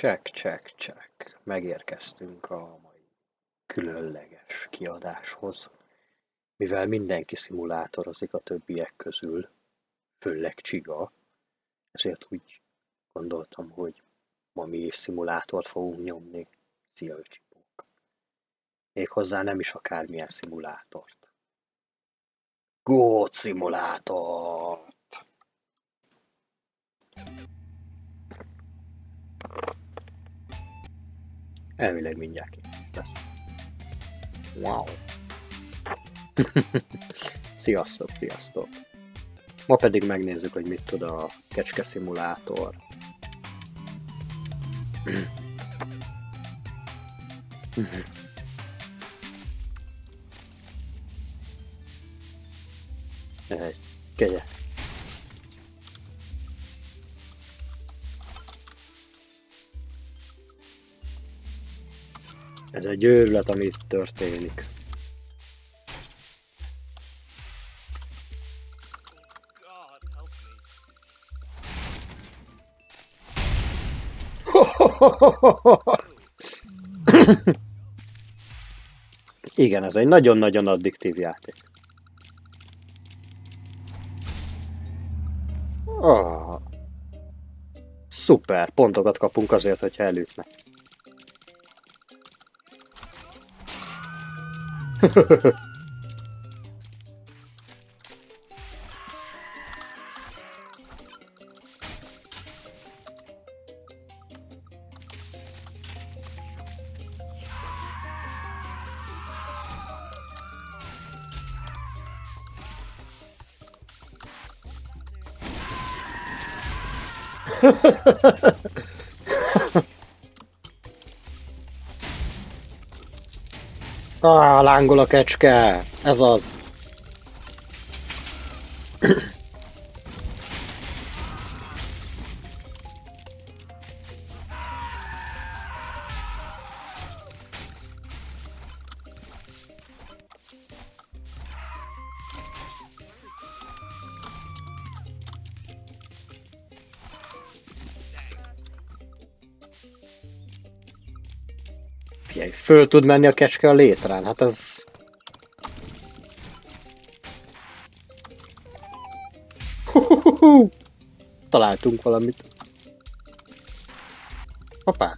Check, check, check. Megérkeztünk a mai különleges kiadáshoz. Mivel mindenki szimulátorozik a többiek közül, főleg Csiga, ezért úgy gondoltam, hogy ma mi is szimulátort fogunk nyomni. Szia, öcsipók! Méghozzá nem is akármilyen szimulátort. Gót szimulátort! Elvileg mindjárt ki lesz. Wow. sziasztok, sziasztok. Ma pedig megnézzük, hogy mit tud a kecske szimulátor. Egy kegye. Ez egy őrület, ami itt történik. Igen, ez egy nagyon-nagyon addiktív játék. Ah. Szuper, pontokat kapunk azért, hogyha elütnek. Ha ha ha ha ha! Ah, lángol a kecske! Ez az! Föl tud menni a kecske a létrán, hát ez... Huhuhuhu! Találtunk valamit. Hoppá!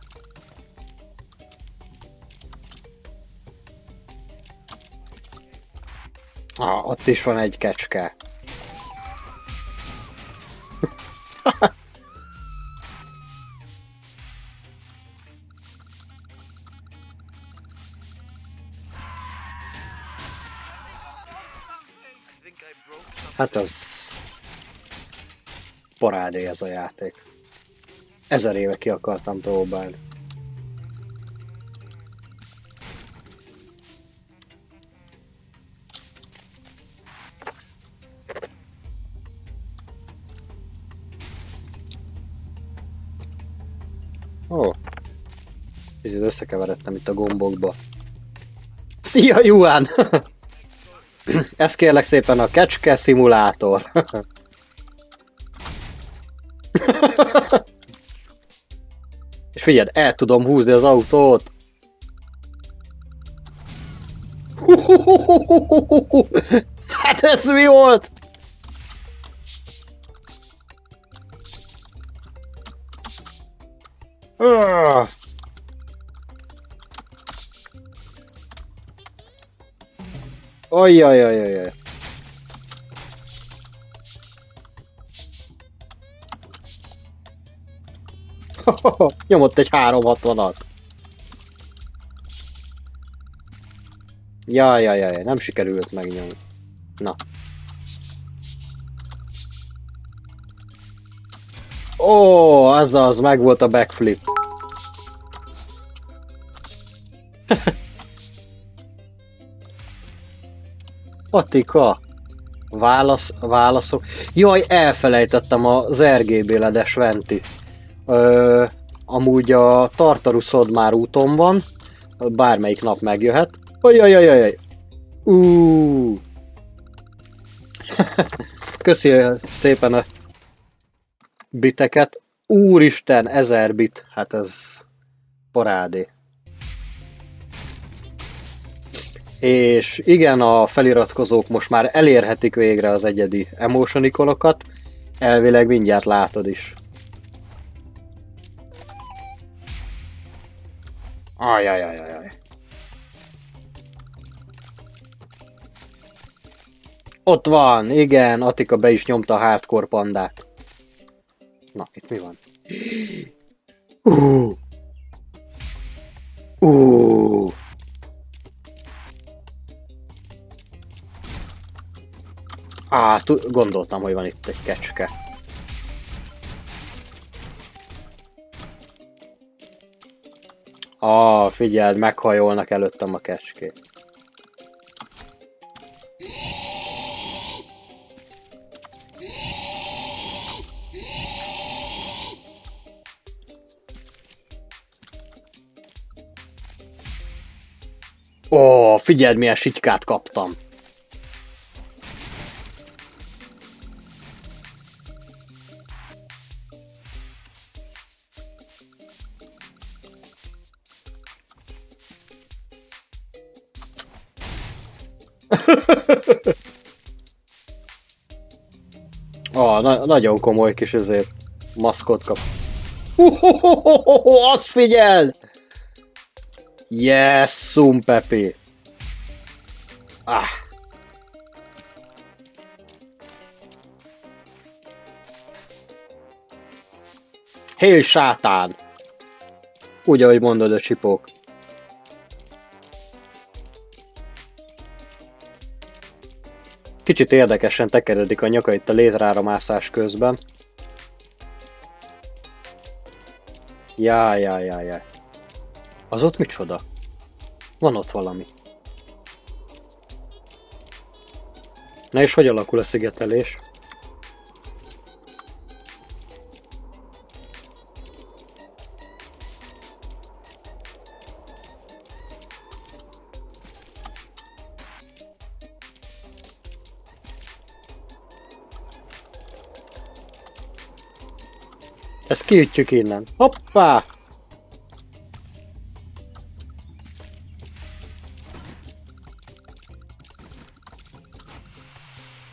Ah, ott is van egy kecske. Parádé ez a játék. Ezer éve ki akartam próbálni. Ó. Kicsit összekeveredtem itt a gombokba. Szia, Juan! Ez kérlek szépen a kecske szimulátor. És figyeld, el tudom húzni az autót. Hát ez mi volt? Ah. Ajjajajajaj. Nyomott egy 360-at. Jaj, jaj, jaj, nem sikerült megnyomni. Na. Ó, az az, meg volt a backflip. Patika. Válasz, válaszok. Jaj, elfelejtettem az RGB ledes venti. Ö, amúgy a Tartaruszod már úton van. Bármelyik nap megjöhet. Ajajajajaj. Ú. Köszi szépen a biteket. Úristen, 1000 bit, hát ez parádé. És igen, a feliratkozók most már elérhetik végre az egyedi emotion ikonokat, elvileg mindjárt látod is. Ajajajajaj. Ott van, igen, Attika be is nyomta a hardcore pandát. Na, itt mi van? Uh. Uh. Á, gondoltam, hogy van itt egy kecske. Ah, figyeld, meghajolnak előttem a kecskét. Ó, figyeld, milyen sitykát kaptam. Ah, na- nagyon komoly kis ezért maszkot kap. Uhohohoho, azt figyel! Yes, szum Pepi. Ah. Hél sátán! Úgy, ahogy mondod a csipók. Kicsit érdekesen tekeredik a nyaka itt a létráramászás közben. Jaj, jaj, jaj, jaj. Az ott micsoda? Van ott valami. Na és hogy alakul a szigetelés? Kiütjük innen. Hoppá!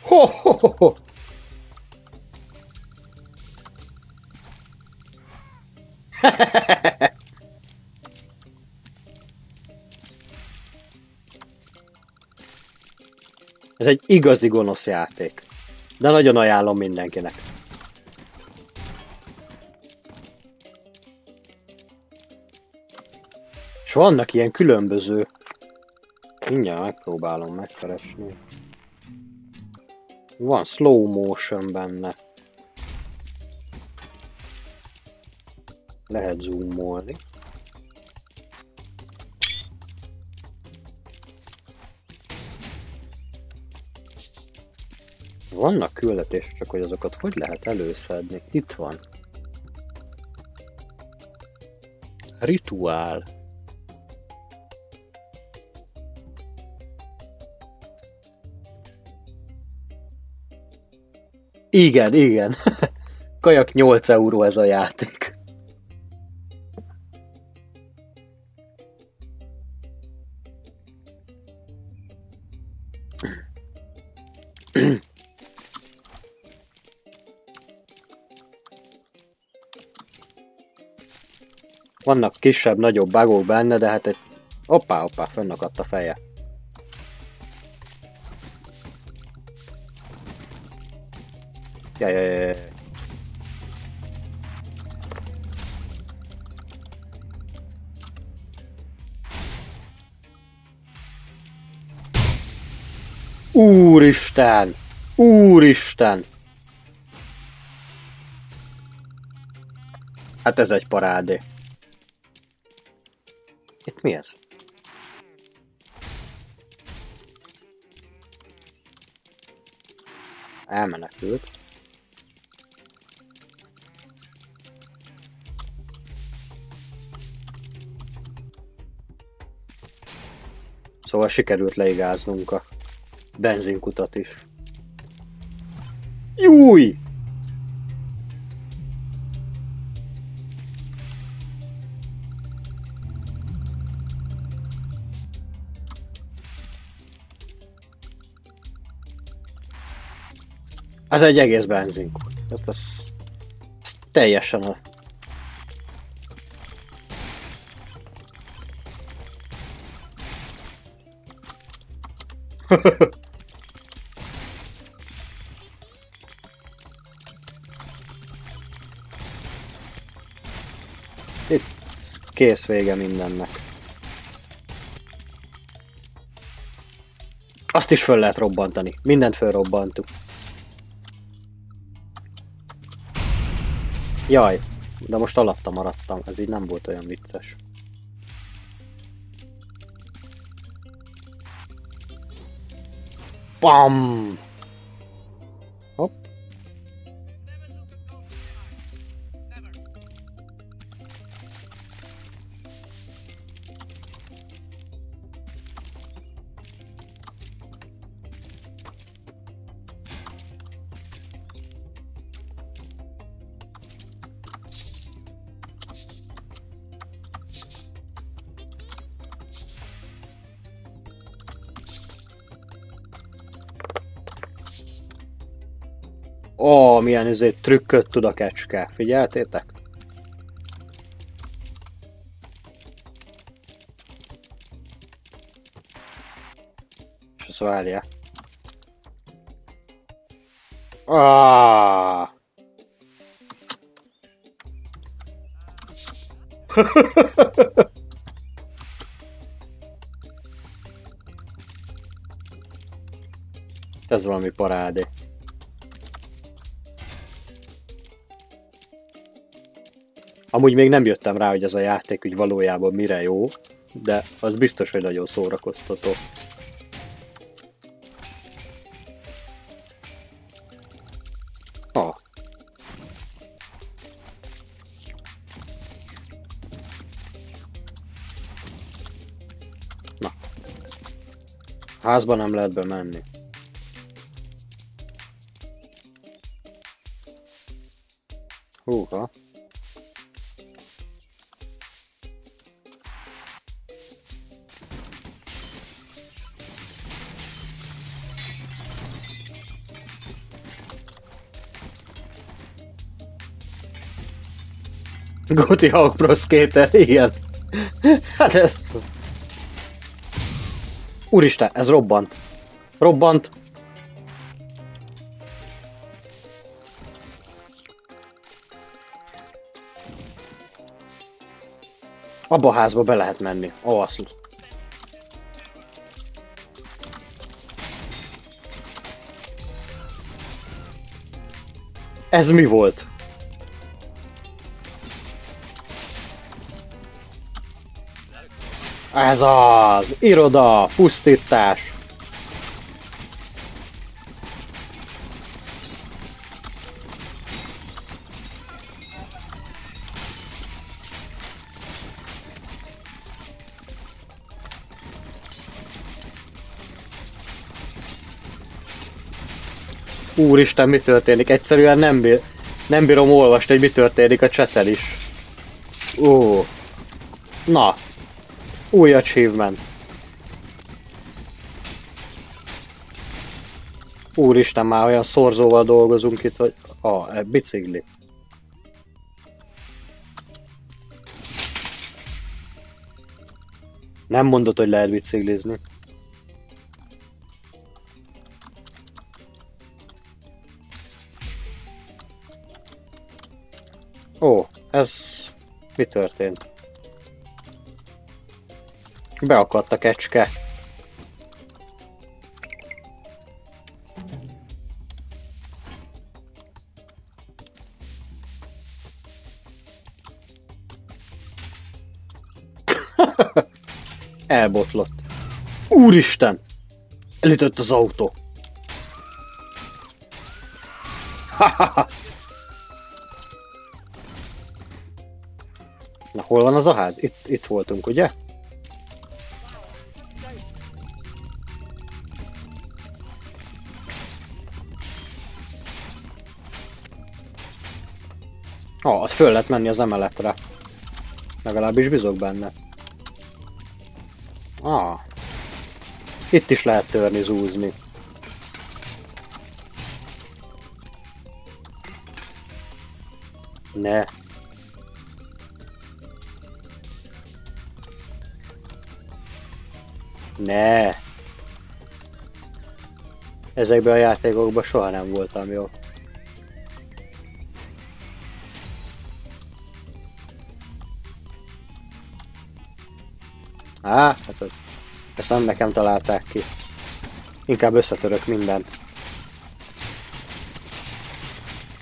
Ho, ho, ho, ho. Ez egy igazi gonosz játék. De nagyon ajánlom mindenkinek. És vannak ilyen különböző... Mindjárt megpróbálom megkeresni. Van slow motion benne. Lehet zoomolni. Vannak küldetések, csak hogy azokat hogy lehet előszedni? Itt van. Rituál. Igen, igen. Kajak 8 euró ez a játék. Vannak kisebb, nagyobb bugok benne, de hát egy... Hoppá, hoppá, fönnakadt a feje. Úristen! Úristen! Hát ez egy parádé. Itt mi ez? Elmenekült. Szóval sikerült leigáznunk a benzinkutat is. Júj! Ez egy egész benzinkút. Ez, ez, ez teljesen a... kész vége mindennek. Azt is föl lehet robbantani. Mindent fölrobbantuk. Jaj, de most alatta maradtam. Ez így nem volt olyan vicces. Bam! Milyen izé trükköt tud a kecske. Figyeltétek? És azt várja. Ah! Ez valami parádé. Amúgy még nem jöttem rá, hogy ez a játék úgy valójában mire jó, de az biztos, hogy nagyon szórakoztató. Ah. Na. Házba nem lehet bemenni. Guti Hawk Pro Skater, igen. Hát ez... Úristen, ez robbant. Robbant. Abba a házba be lehet menni. Azt Ez mi volt? Ez az! Iroda! Pusztítás! Úristen, mi történik? Egyszerűen nem, bír, nem bírom olvasni, hogy mi történik a csetel is. Ó. Na, új achievement. Úristen, már olyan szorzóval dolgozunk itt, hogy... Ah, e, bicikli. Nem mondod, hogy lehet biciklizni. Ó, ez... Mi történt? Beakadt a kecske. Elbotlott. Úristen! Elütött az autó. Na, hol van az a ház? Itt, itt voltunk, ugye? föl lehet menni az emeletre. Legalábbis bizog benne. Ah. Itt is lehet törni, zúzni. Ne. Ne. Ezekben a játékokban soha nem voltam jó. Á, hát ez, ezt nem nekem találták ki. Inkább összetörök mindent.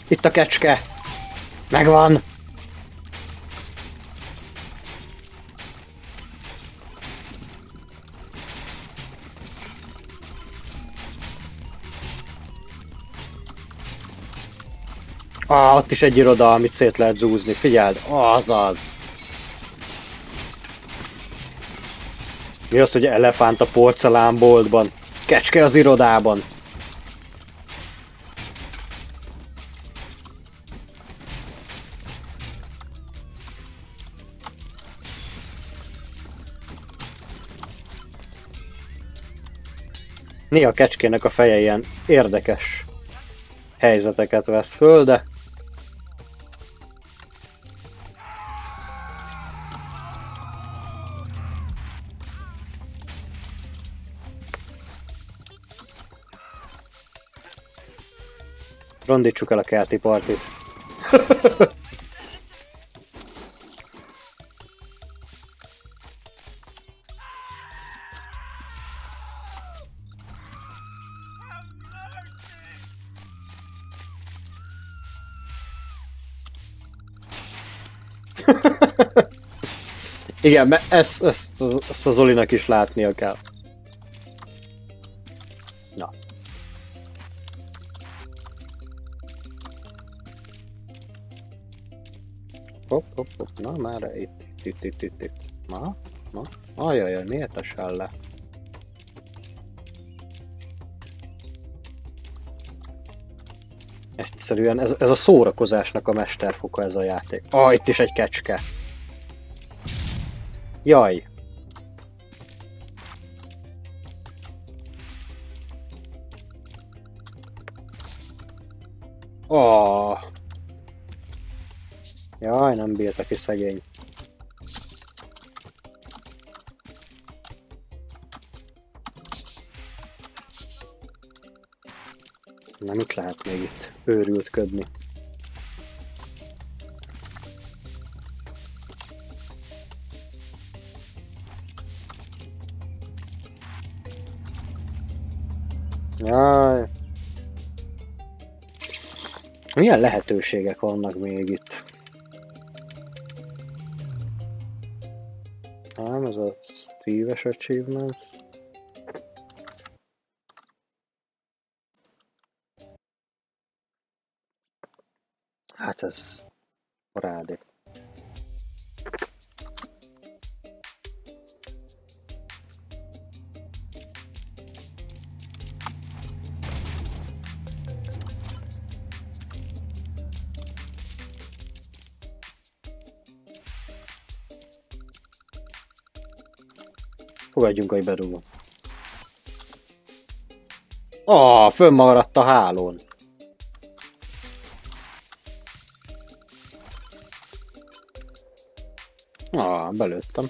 Itt a kecske! Megvan! Ah, ott is egy iroda, amit szét lehet zúzni. Figyeld, azaz! Mi az, hogy elefánt a porcelánboltban? Kecske az irodában. Néha kecskének a feje ilyen érdekes helyzeteket vesz föl, de Rondítsuk el a kerti partit. Igen, mert ezt, ezt, ezt a Zolinak is látnia kell. Hopp, hopp, na már itt, itt, itt, itt, itt. Na, na, ajajaj, miért esel le? Egyszerűen ez, ez a szórakozásnak a mesterfoka ez a játék. Ah, itt is egy kecske. Jaj. Ah. Jaj, nem bírta ki szegény. Na mit lehet még itt őrültködni? Jaj. Milyen lehetőségek vannak még itt? Steve-es Achievements. Fogadjunk, hogy bedugom. Ah, fönnmaradt a hálón. Ah, belőttem.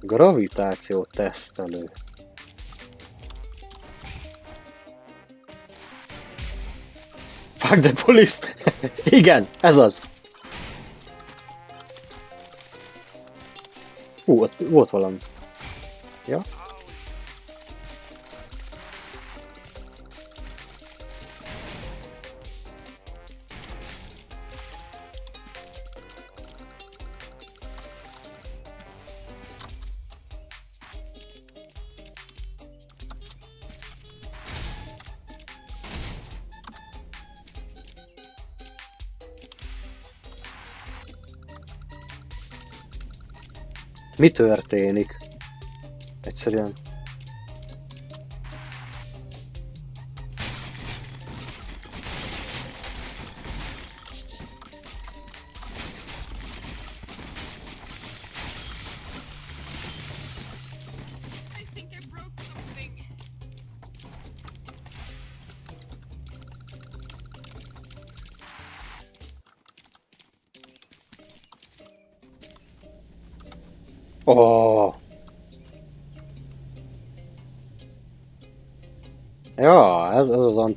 Gravitáció tesztelő. Fuck the police! Igen, ez az. Volt valami. Mi történik? Egyszerűen.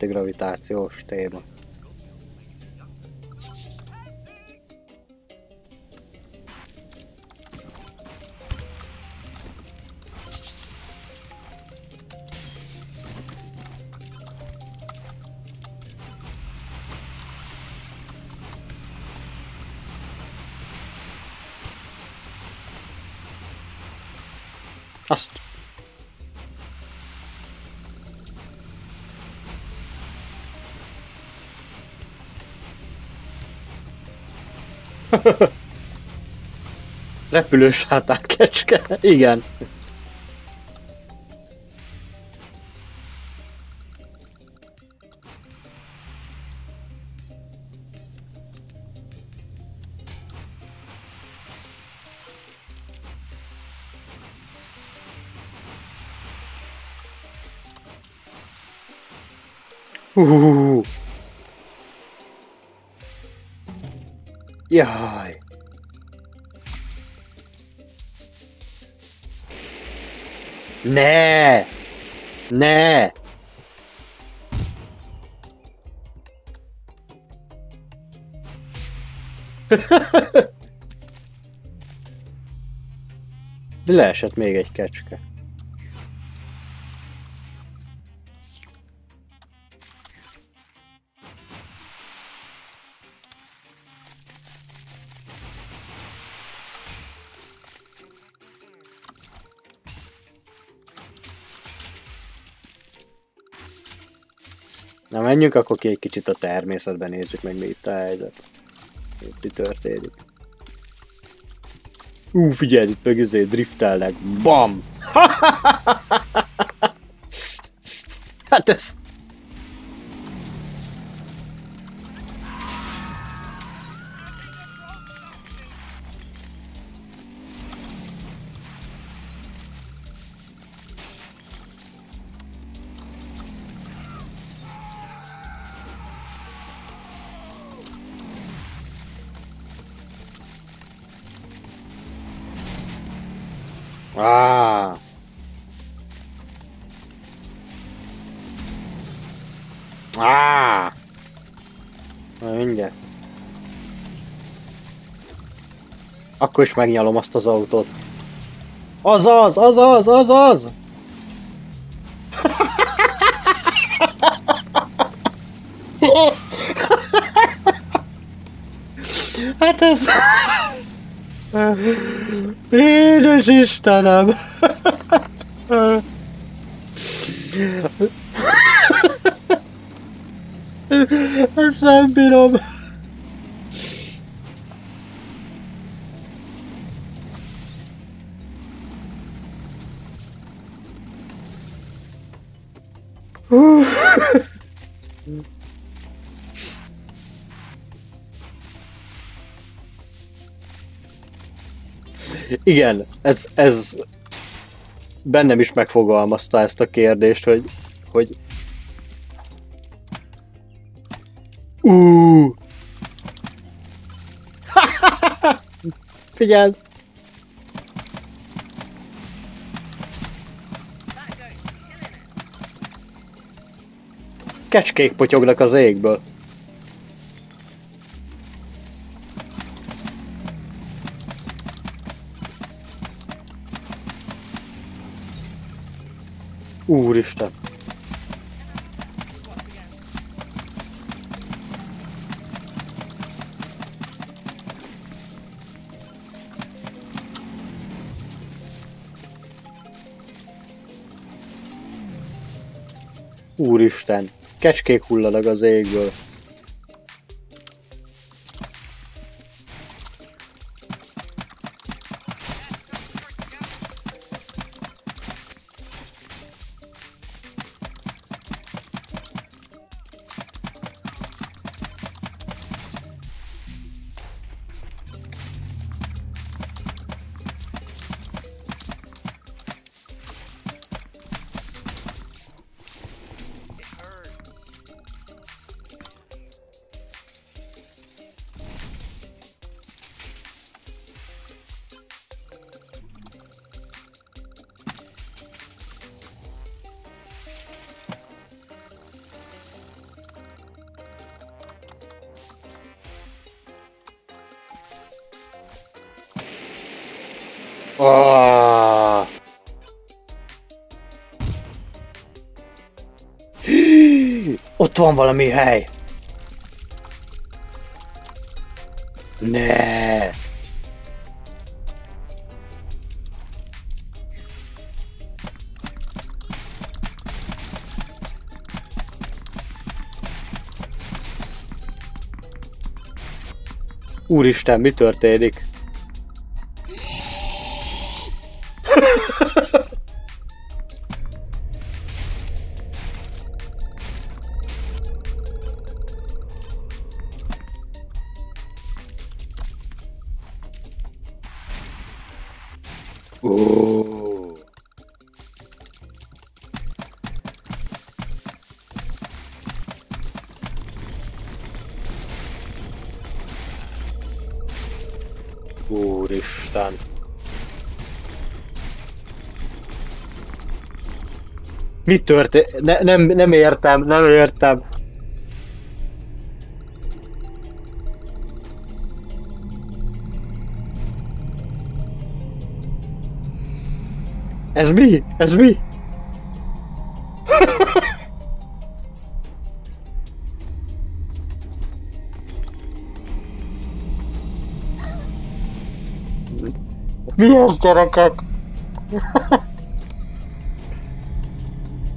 Antigravitációs téma. Repülős hátán kecske, igen. Uh. Jaj. Ne! Ne! De leesett még egy kecske. Menjünk akkor ki egy kicsit a természetben, nézzük meg mi itt a helyzet. Itt mi történik. Ú, figyelj, itt meg izé driftelnek. BAM! hát ez... Akkor is megnyalom azt az autót. Azaz, azaz, azaz! hát ez... Édes Istenem! Ezt nem bírom. Igen, ez, ez bennem is megfogalmazta ezt a kérdést, hogy, hogy Ú! Figyeld! Kecskék potyognak az égből. Úristen! Úristen! Kecskék hullanak az égből. Van valami hely. Ne. Úristen, mi történik? Mi történt? Ne, nem, nem értem, nem értem. Ez mi? Ez mi? Mi ez, gyerekek?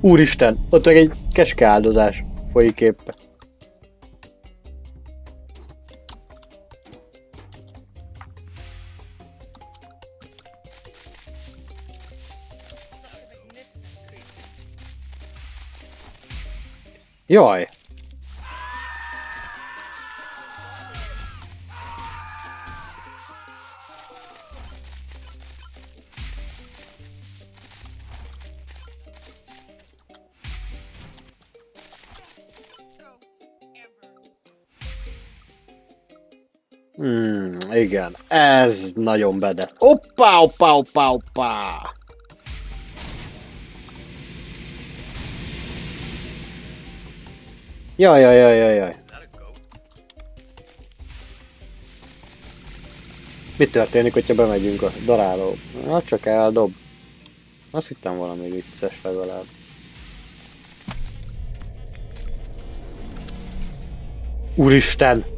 Úristen, ott meg egy keske áldozás folyik éppen. Jaj! Ez nagyon bede. Hoppá, hoppá, hoppá, hoppá! Jaj, jaj, jaj, jaj, jaj. Mi történik, hogyha bemegyünk a daráló? Na, csak eldob. Azt hittem valami vicces legalább. Úristen!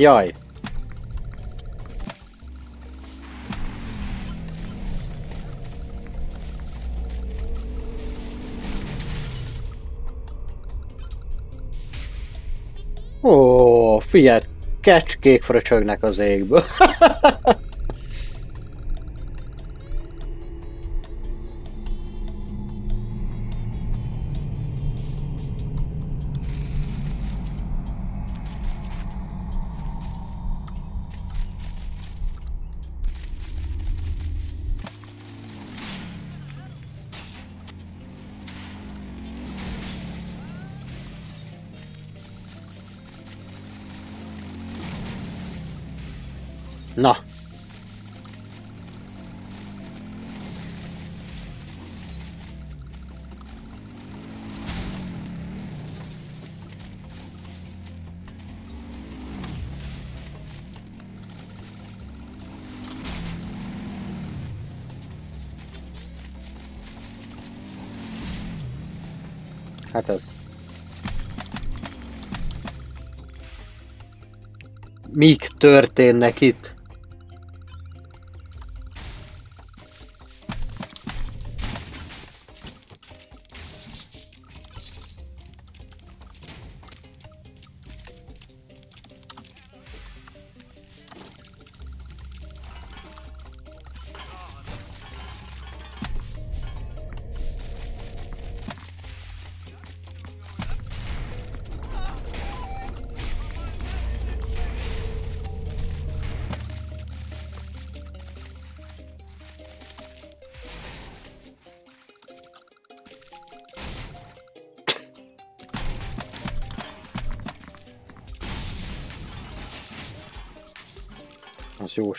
Jaj! Ó, figyelj, kecskék fröcsögnek az égből. történnek itt?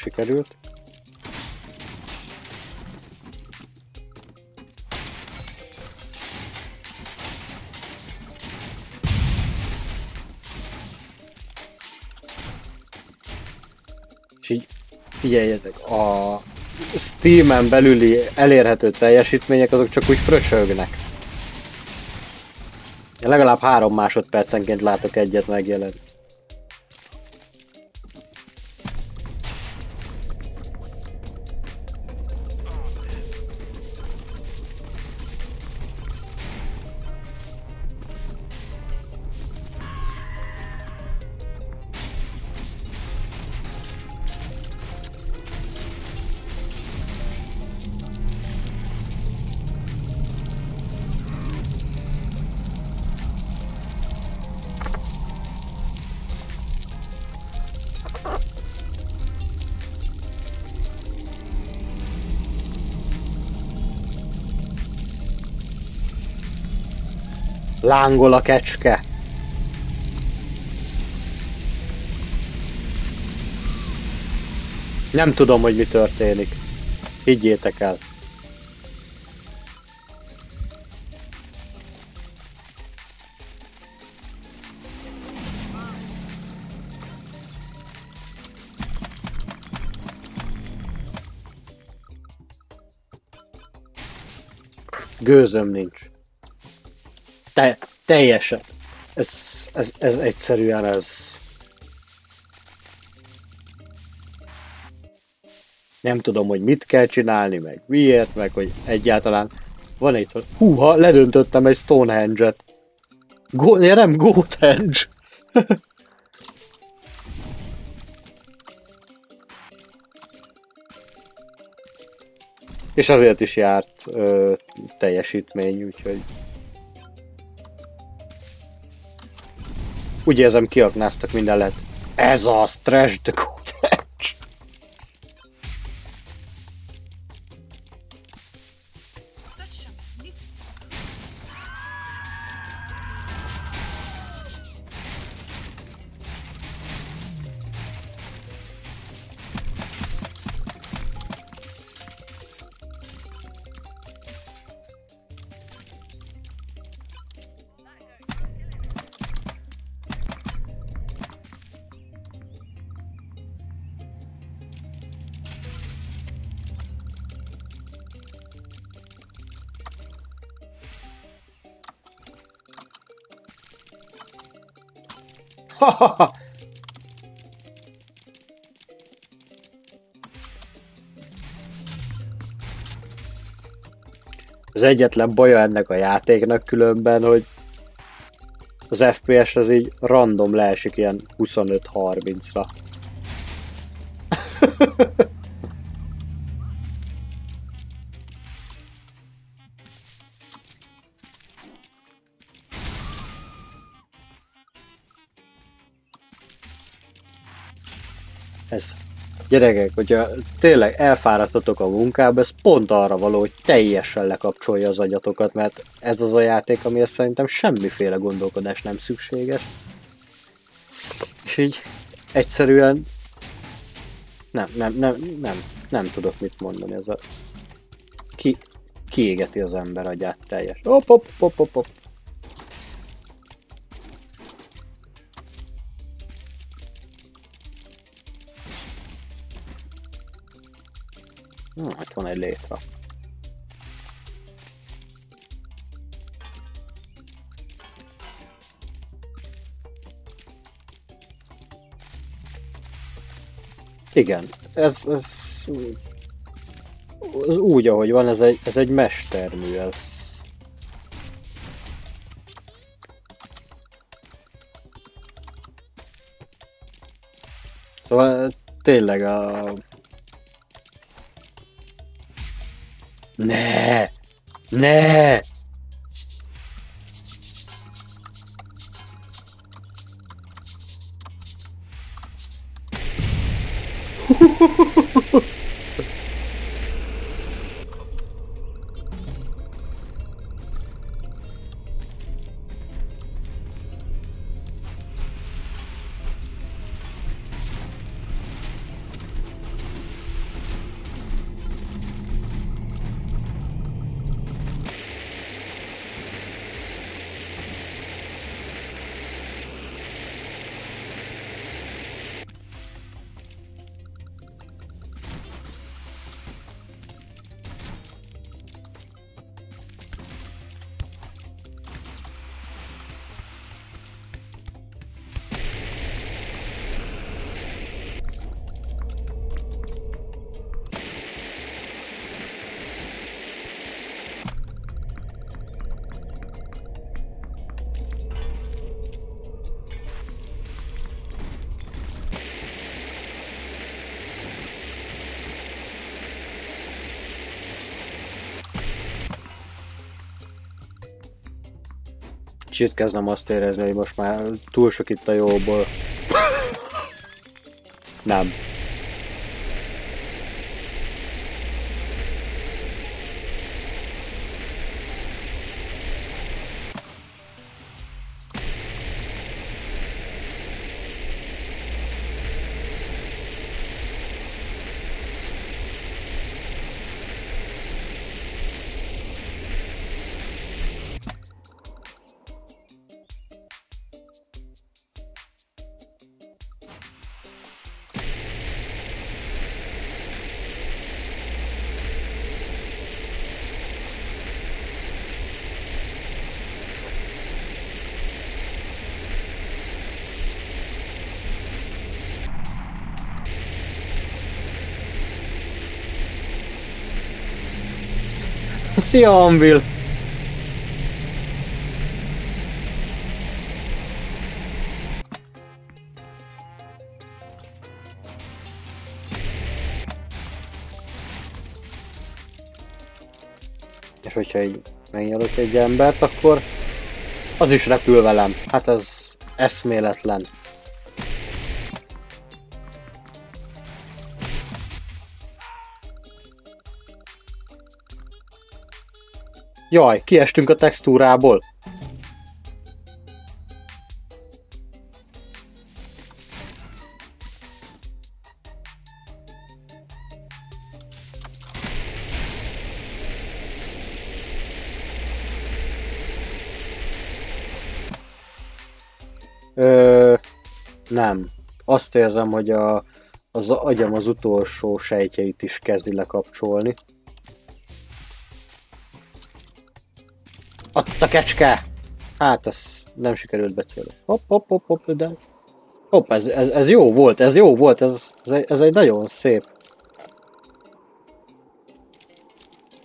Sikerült. Figyeljetek, a Steam-en belüli elérhető teljesítmények azok csak úgy fröcsögnek. Én legalább három másodpercenként látok egyet megjelenni. Lángol a kecske. Nem tudom, hogy mi történik. Higgyétek el. Gőzöm nincs. Te, teljesen. Ez, ez, ez egyszerűen ez... Nem tudom, hogy mit kell csinálni, meg miért, meg hogy egyáltalán van egy... Húha, ledöntöttem egy Stonehenge-et. Go, nem, Goathenge. És azért is járt ö, teljesítmény, úgyhogy... Úgy érzem, kiaknáztak minden lehet. Ez az, Trash the Az egyetlen baja ennek a játéknak különben, hogy az FPS az így random leesik ilyen 25-30-ra. Gyerekek, hogyha tényleg elfáradtatok a munkába, ez pont arra való, hogy teljesen lekapcsolja az agyatokat, mert ez az a játék, amihez szerintem semmiféle gondolkodás nem szükséges. És így egyszerűen nem, nem, nem, nem, nem tudok mit mondani. Ez a... Ki, kiégeti az ember agyát teljes. Hop, hop, hop, hop, hop. Itt van egy létre. Igen, ez, ez, ez úgy, ahogy van, ez egy, ez egy mestermű, ez... Szóval tényleg a... Ne! Ne! Kicsit kezdem azt érezni, hogy most már túl sok itt a jóból. Nem. Szia, Anvil! És hogyha így megnyalok egy embert, akkor az is repül velem. Hát ez eszméletlen. Jaj, kiestünk a textúrából. Ö, nem. Azt érzem, hogy a, az agyam az utolsó sejtjeit is kezdi lekapcsolni. Ott a kecske! Hát, ez nem sikerült becélni. Hopp, hopp, hopp, hopp, de... Hopp, ez, ez, ez jó volt, ez jó volt, ez, ez, egy, ez egy nagyon szép.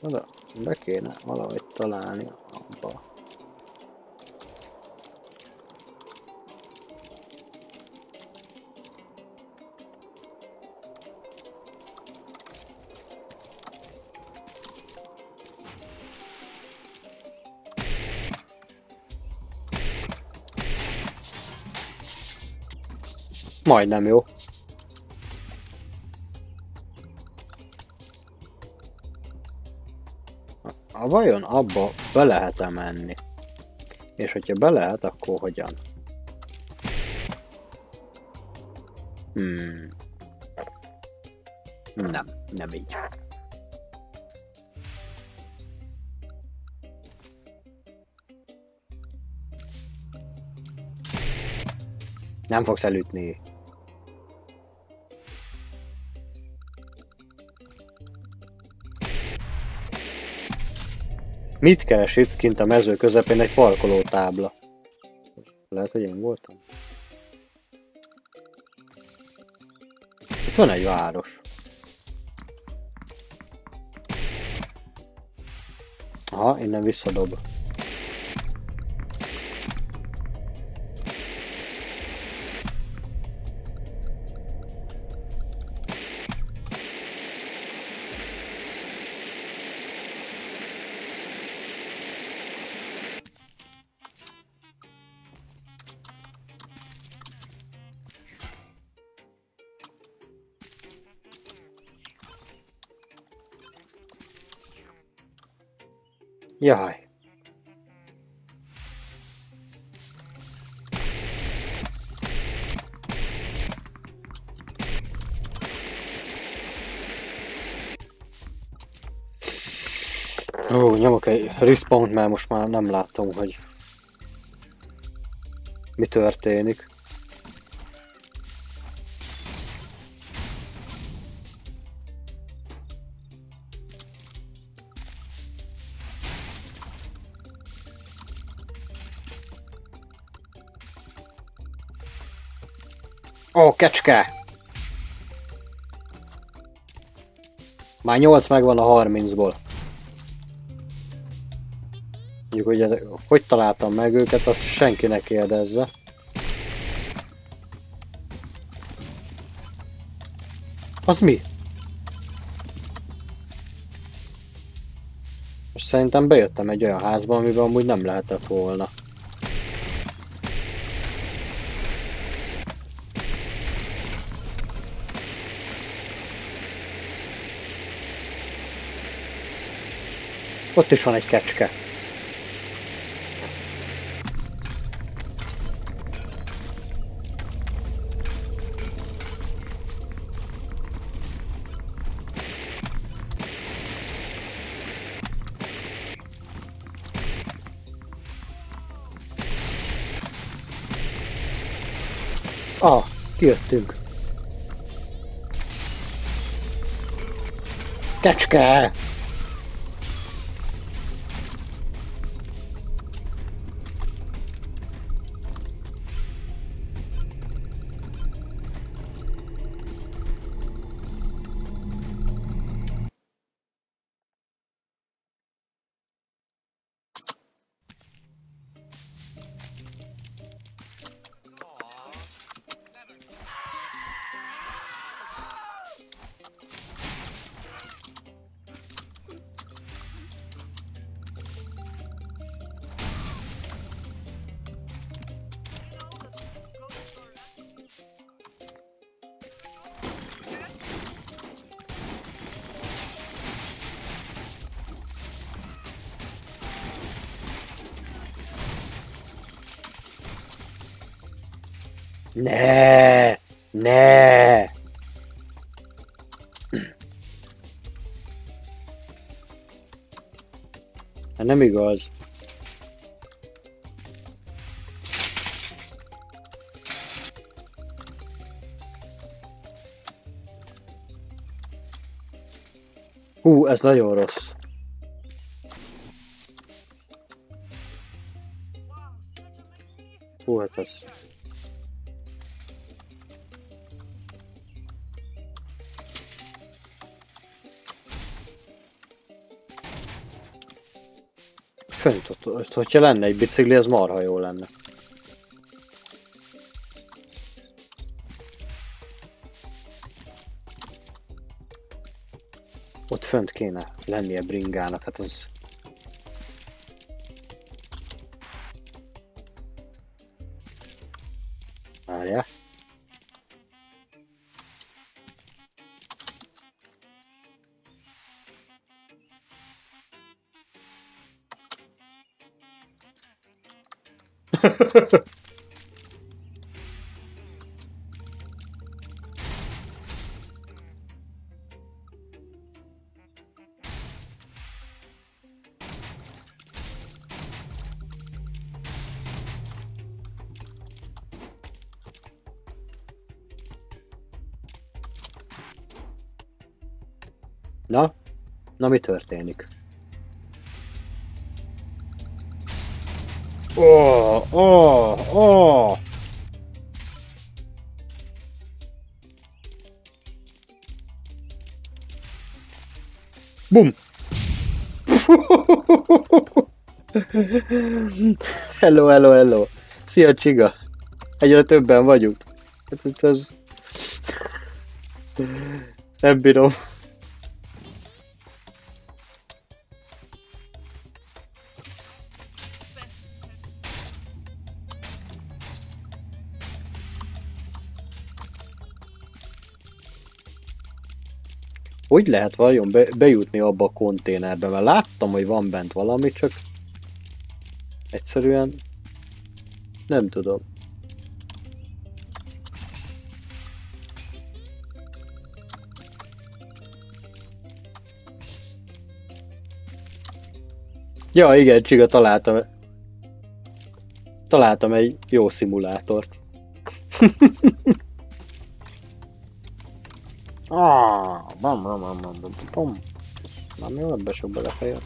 Oda, be kéne valahogy találni abba. Majdnem jó. A vajon abba be lehet-e menni? És hogyha be lehet, akkor hogyan? Hmm. Nem, nem így. Nem fogsz elütni. Mit keres itt kint a mező közepén egy parkoló tábla? Lehet, hogy én voltam. Itt van egy város. Aha, innen visszadob. Jaj. Ó, nyomok egy respawn mert most már nem látom, hogy mi történik. Kecske! Már 8 megvan a 30-ból. Mondjuk, hogy ezek, hogy találtam meg őket, azt senki ne kérdezze. Az mi? Most szerintem bejöttem egy olyan házba, amiben amúgy nem lehetett volna. Ott is van egy kecske. Ah, kijöttünk. Kecske! Ne! Ne! Hát nem igaz. Hú, ez nagyon rossz. Hú, hát ez... Fönt ott, hogyha lenne egy bicikli, ez marha jó lenne. Ott fönt kéne lennie bringának, hát az... Na? Na mi történik? Ó, ó, ó! Bum! hello, hello, hello! Szia, Csiga! Egyre többen vagyunk. Hát itt az... Nem bírom. Hogy lehet vajon be, bejutni abba a konténerbe? Mert láttam, hogy van bent valami, csak egyszerűen nem tudom. Ja, igen, Csiga, találtam. Találtam egy jó szimulátort. Ah, bam, bam, bam, bam, bam, bam. Nem jó, ebbe sok belefejel.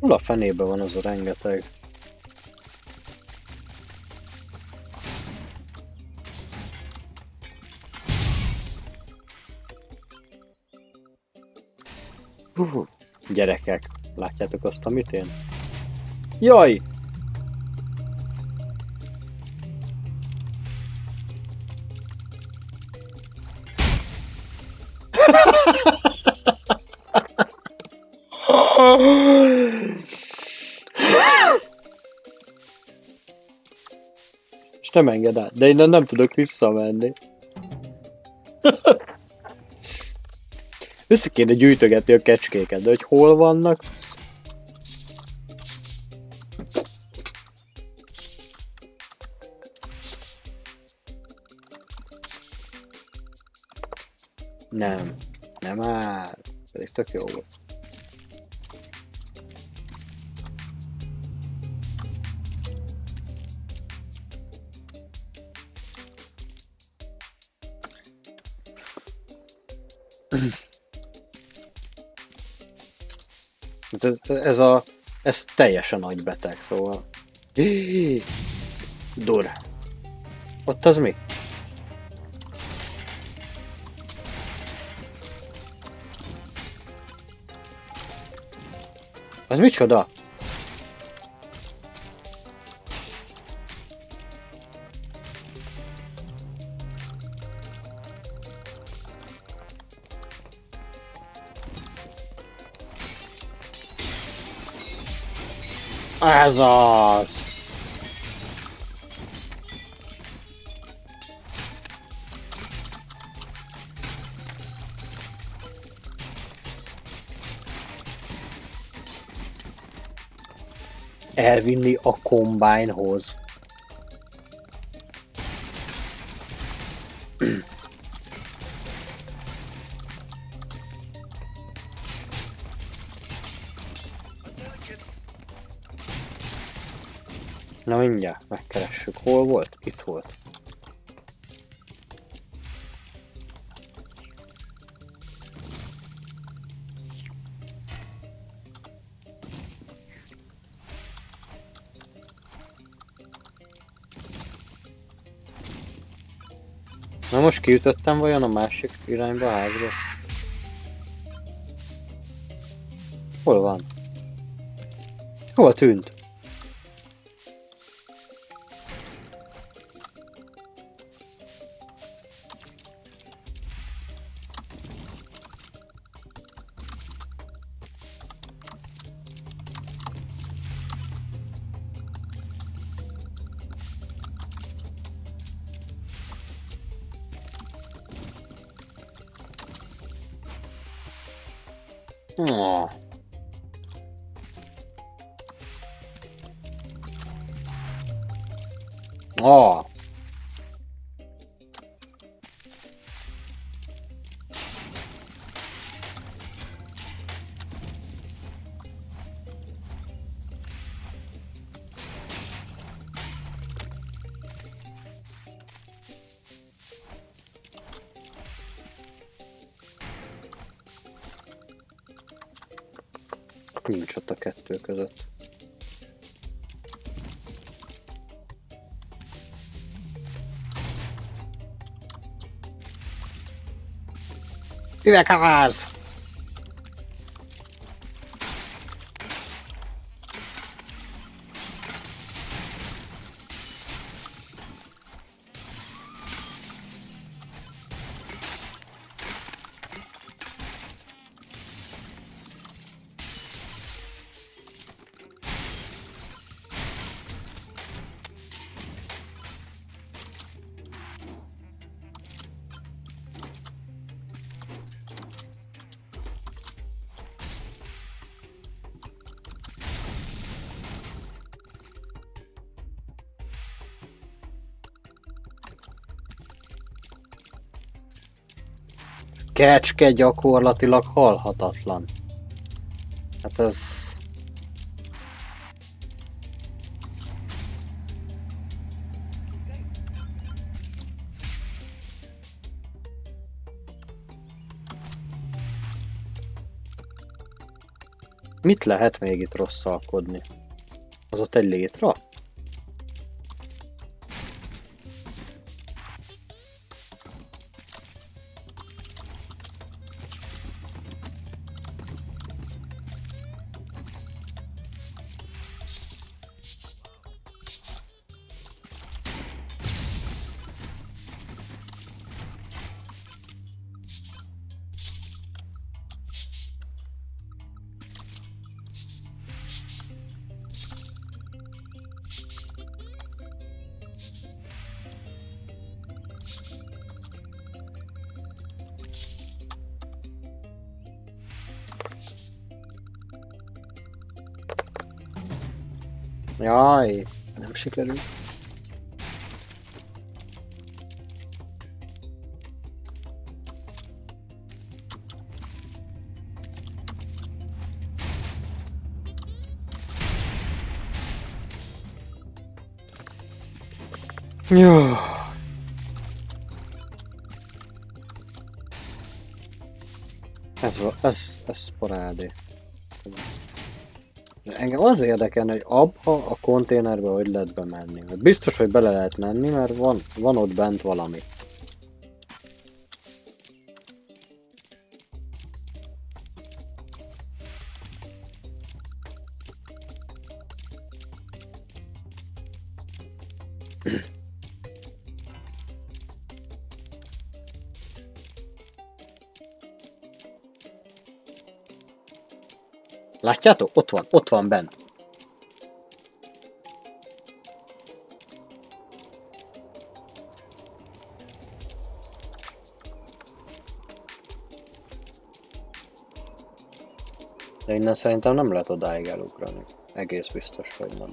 Hol a fenébe van az a rengeteg? gyerekek, látjátok azt, amit én? Jaj! És nem enged át, de innen nem tudok visszamenni. Össze kéne gyűjtögetni a kecskéket, de hogy hol vannak? Nem. Nem áll. Pedig tök jó volt. Ez, a... Ez teljesen nagy beteg, szóval... Dur. Ott az mi? Az micsoda? Ez az! Elvinni a kombányhoz. Mindjárt, megkeressük. Hol volt? Itt volt. Na most kiütöttem vajon a másik irányba a házba? Hol van? Hol tűnt? e Kecske gyakorlatilag halhatatlan. Hát ez... Mit lehet még itt rosszalkodni? Az ott egy létra? Nem sikerül. Jó. Ez, ez, ez sporádé. Engem az érdekelne, hogy abba a konténerbe hogy lehet bemenni. Biztos, hogy bele lehet menni, mert van, van ott bent valami. Látjátok? Ott van, ott van bent. De innen szerintem nem lehet odáig elugrani. Egész biztos, hogy nem.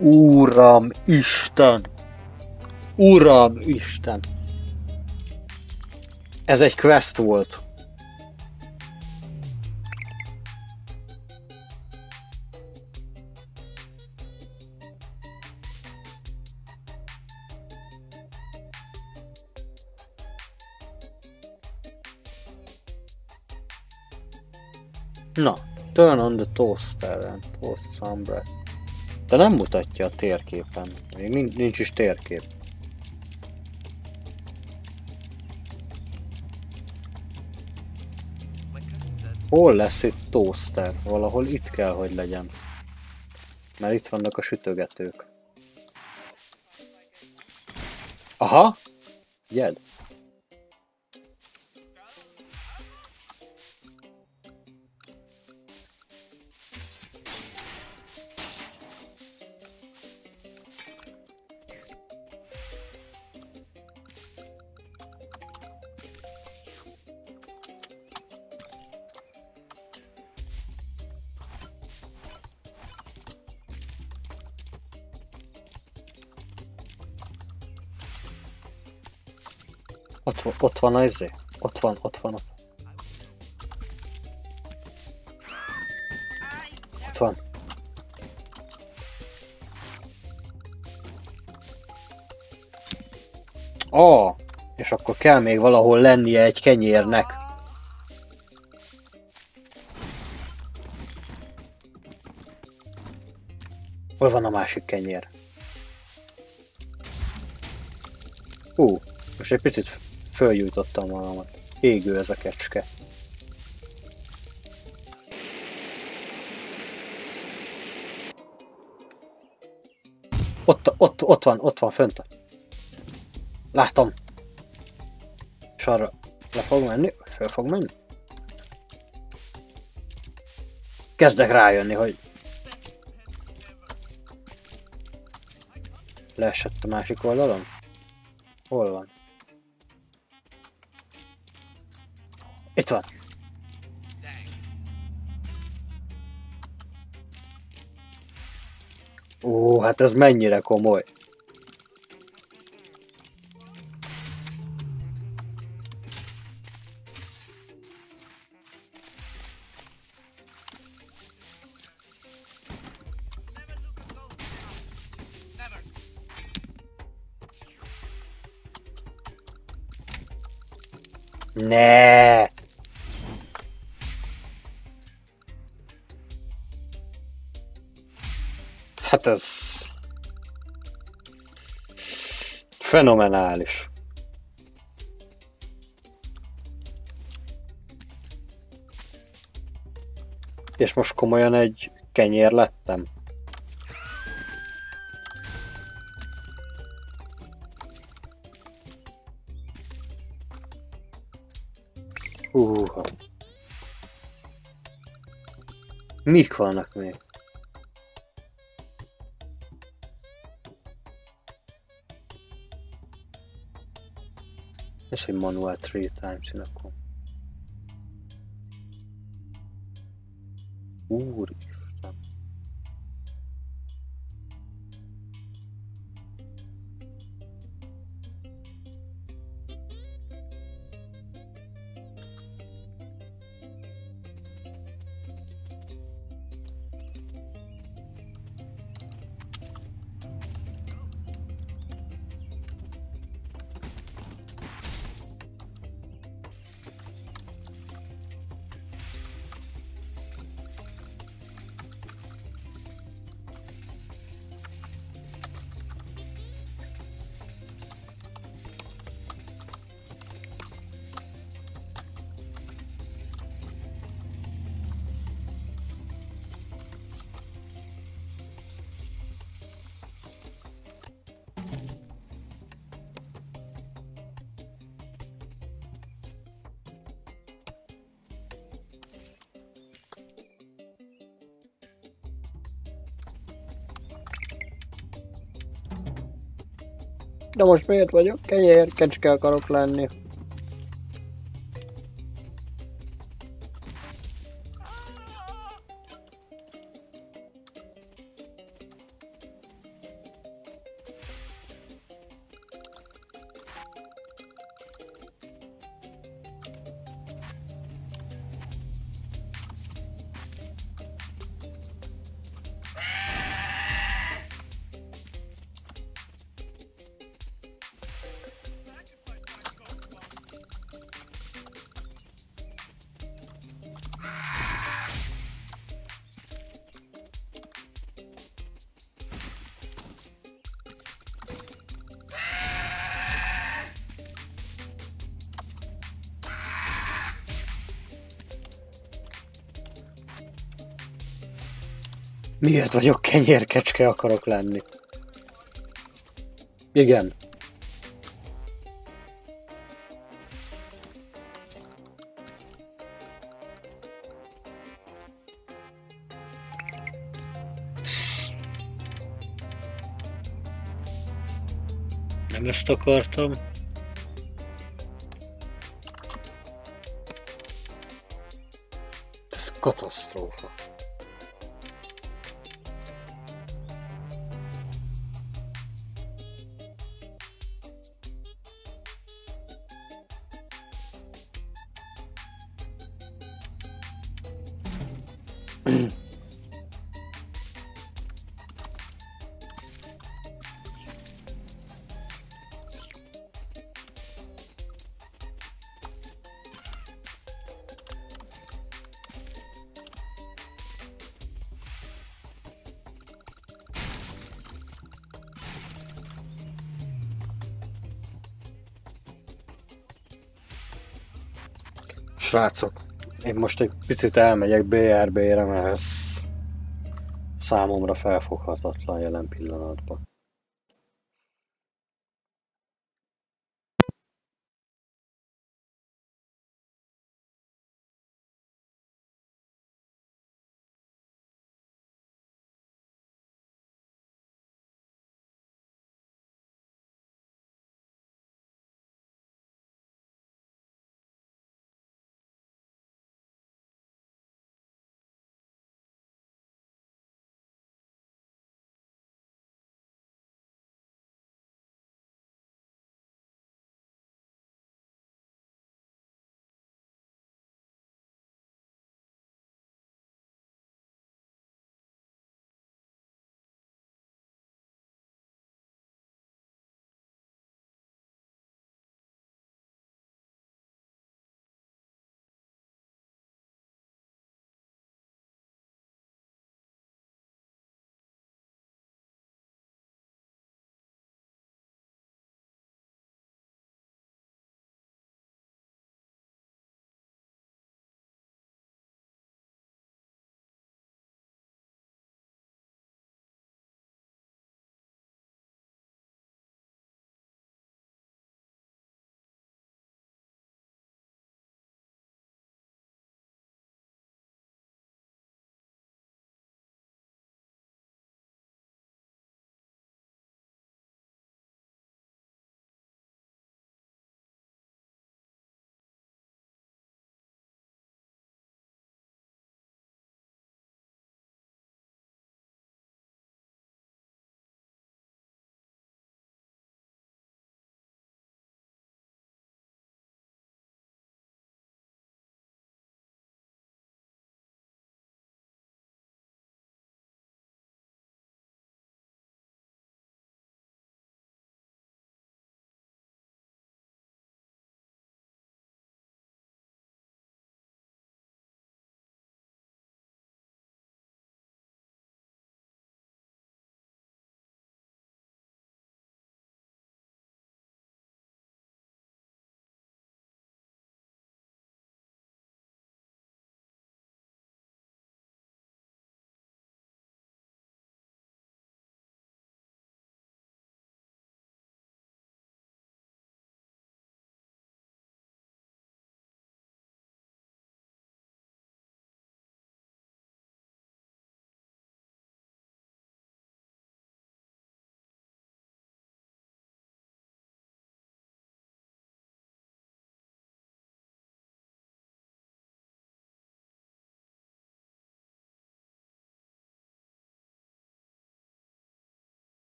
Uram Isten! Uram Isten! Ez egy quest volt. Na, turn on the toaster and toast some bread. De nem mutatja a térképen. Még nincs, is térkép. Hol lesz itt toaster? Valahol itt kell, hogy legyen. Mert itt vannak a sütögetők. Aha! Jed. Ott, va- ott van az izé. Ott van, ott van, ott. Van. Ó, és akkor kell még valahol lennie egy kenyérnek. Hol van a másik kenyér? Hú, most egy picit f- fölgyújtottam magamat. Égő ez a kecske. Ott, ott, ott van, ott van fönt. Látom. És arra le fog menni, föl fog menni. Kezdek rájönni, hogy leesett a másik oldalon. Ez mennyire komoly. Fenomenális. És most komolyan egy kenyér lettem? Húha. Mik vannak még? Let's say manual three times in a comb. Ooh, De most miért vagyok? Kenyér, kecske akarok lenni. Miért vagyok kenyérkecske akarok lenni? Igen. Nem ezt akartam. Ez katasztrófa. Srácok, én most egy picit elmegyek BRB-re, mert ez számomra felfoghatatlan jelen pillanatban.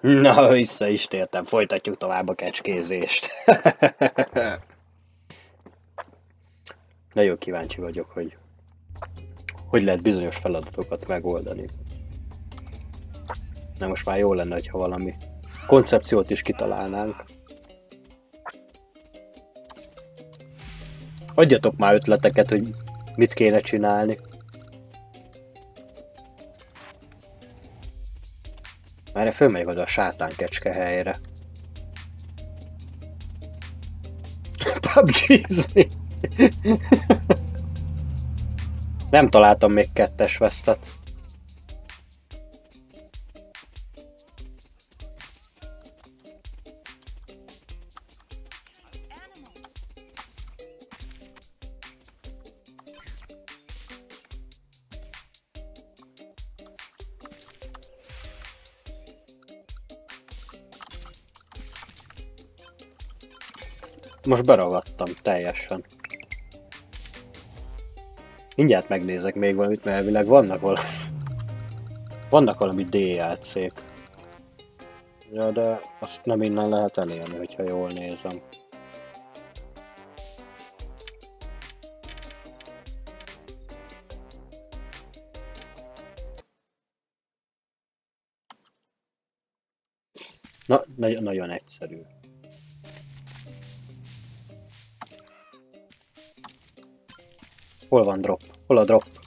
Na, vissza is tértem, folytatjuk tovább a kecskézést. Nagyon kíváncsi vagyok, hogy hogy lehet bizonyos feladatokat megoldani. Na most már jó lenne, hogyha valami koncepciót is kitalálnánk. Adjatok már ötleteket, hogy mit kéne csinálni. Már fölmegyek oda a sátán kecske helyre. PUBG-zni. Nem találtam még kettes vesztet. Most beragadtam teljesen. Mindjárt megnézek még valamit, mert elvileg vannak valami... Vannak valami DLC-k. Ja, de azt nem innen lehet elérni, hogyha jól nézem. Na, nagyon, nagyon egyszerű. Hol van drop? Hol a drop?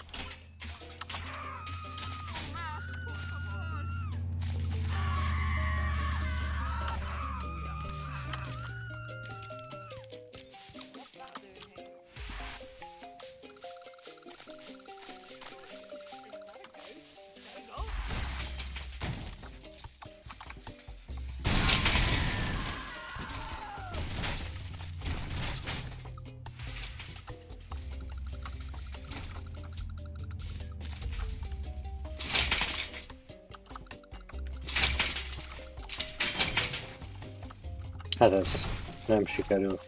Nem sikerül.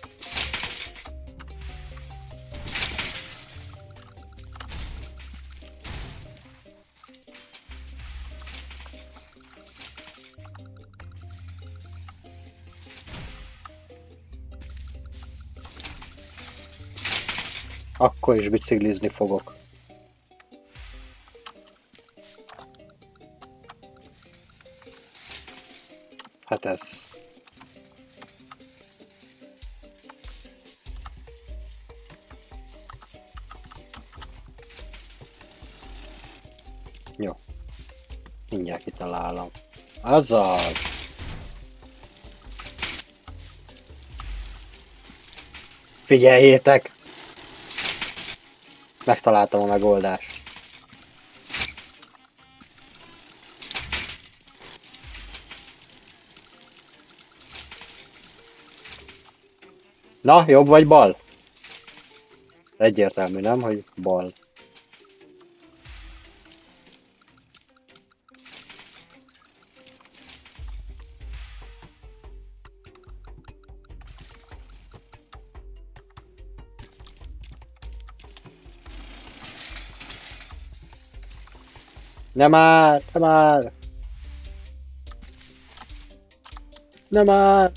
Akkor is biciklizni fogok. Azaz! Figyeljétek! Megtaláltam a megoldást. Na, jobb vagy bal? Egyértelmű, nem, hogy bal. Nem már, nem már! Nem már!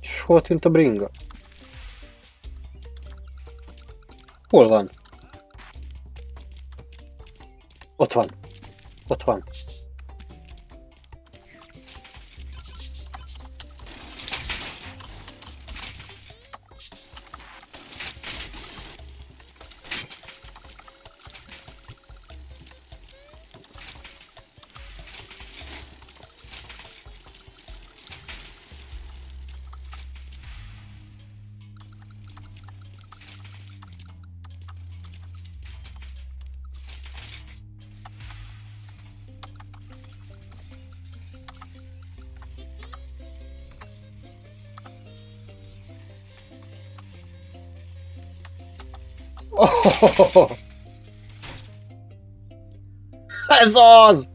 És hol tűnt a bringa? Hol van? Ott van. Ott van. Ez az!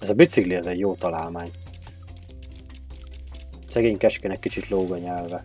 Ez a bicikli, ez egy jó találmány. Szegény keskenek kicsit lóg a nyelve.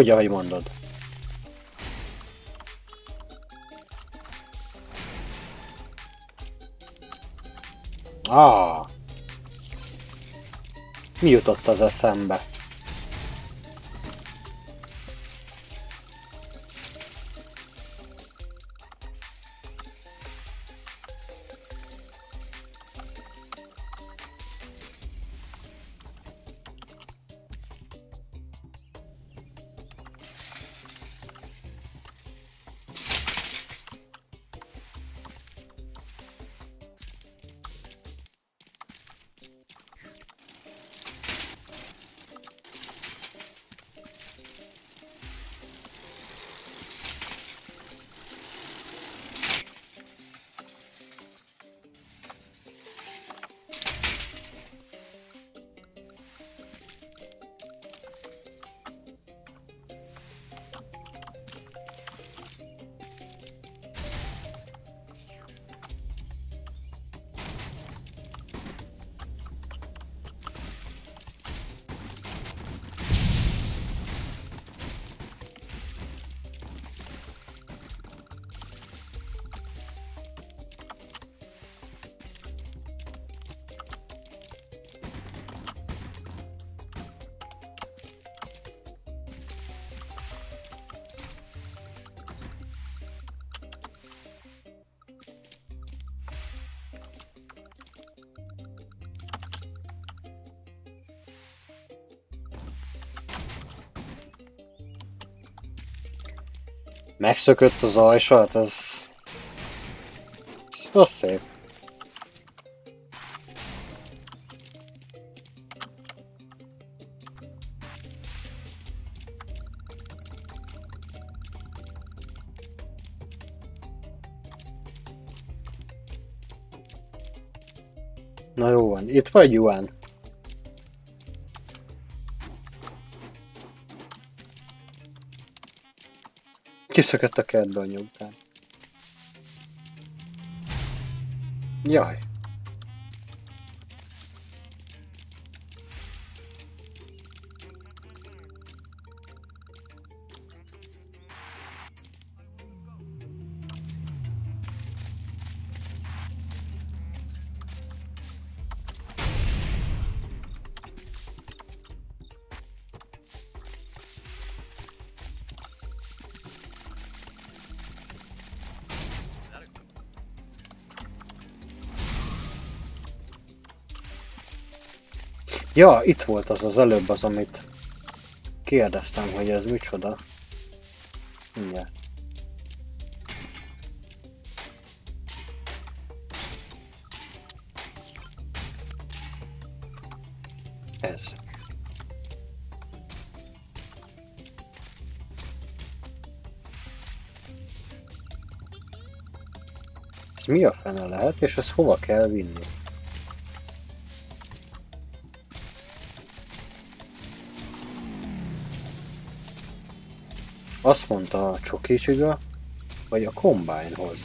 Úgy, ahogy mondod. Ah. Mi jutott az eszembe? Megszökött az ajsat, ez... Ez az szép. Na jó van, itt vagy Juan? Kiszökött a kertbe anyja után. Jaj. Ja, itt volt az az előbb az, amit kérdeztem, hogy ez micsoda. Igen. Ez. Ez mi a fene lehet, és ezt hova kell vinni? Azt mondta a csokicsiga, vagy a kombányhoz.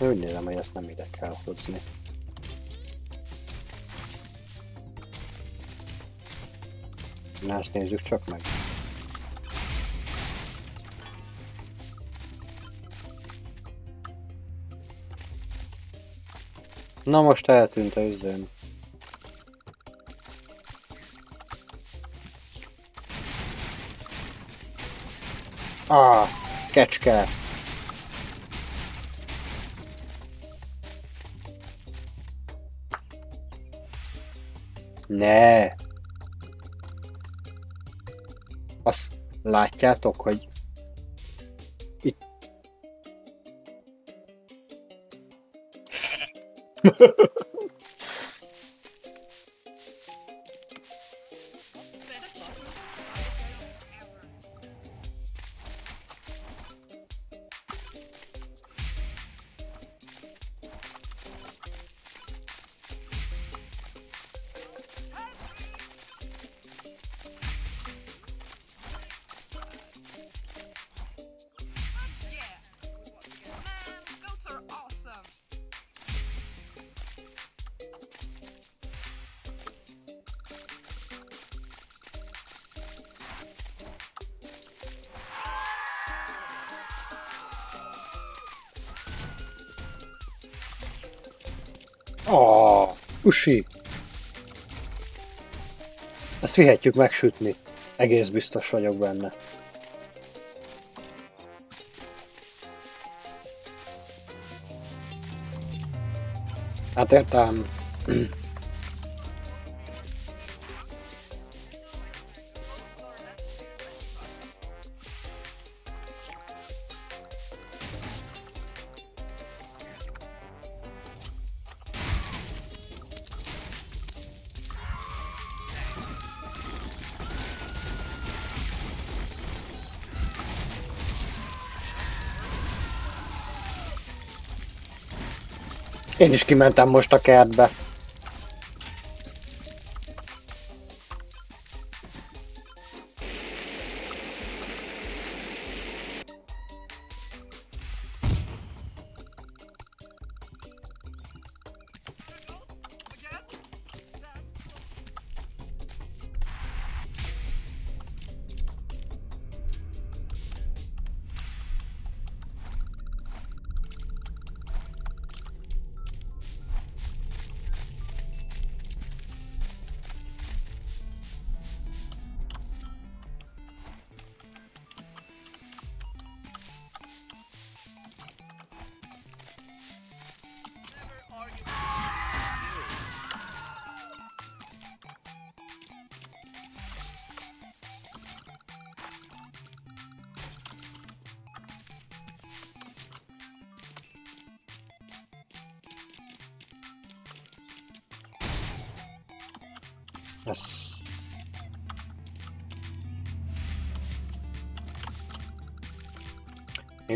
Úgy nézem, hogy ezt nem ide kell hozni. Na, ezt nézzük csak meg. Na most eltűnt a üzem. Ah, kecske. Ne. Azt látjátok, hogy itt Usi. Ezt vihetjük megsütni. Egész biztos vagyok benne. Hát értem. Én is kimentem most a kertbe.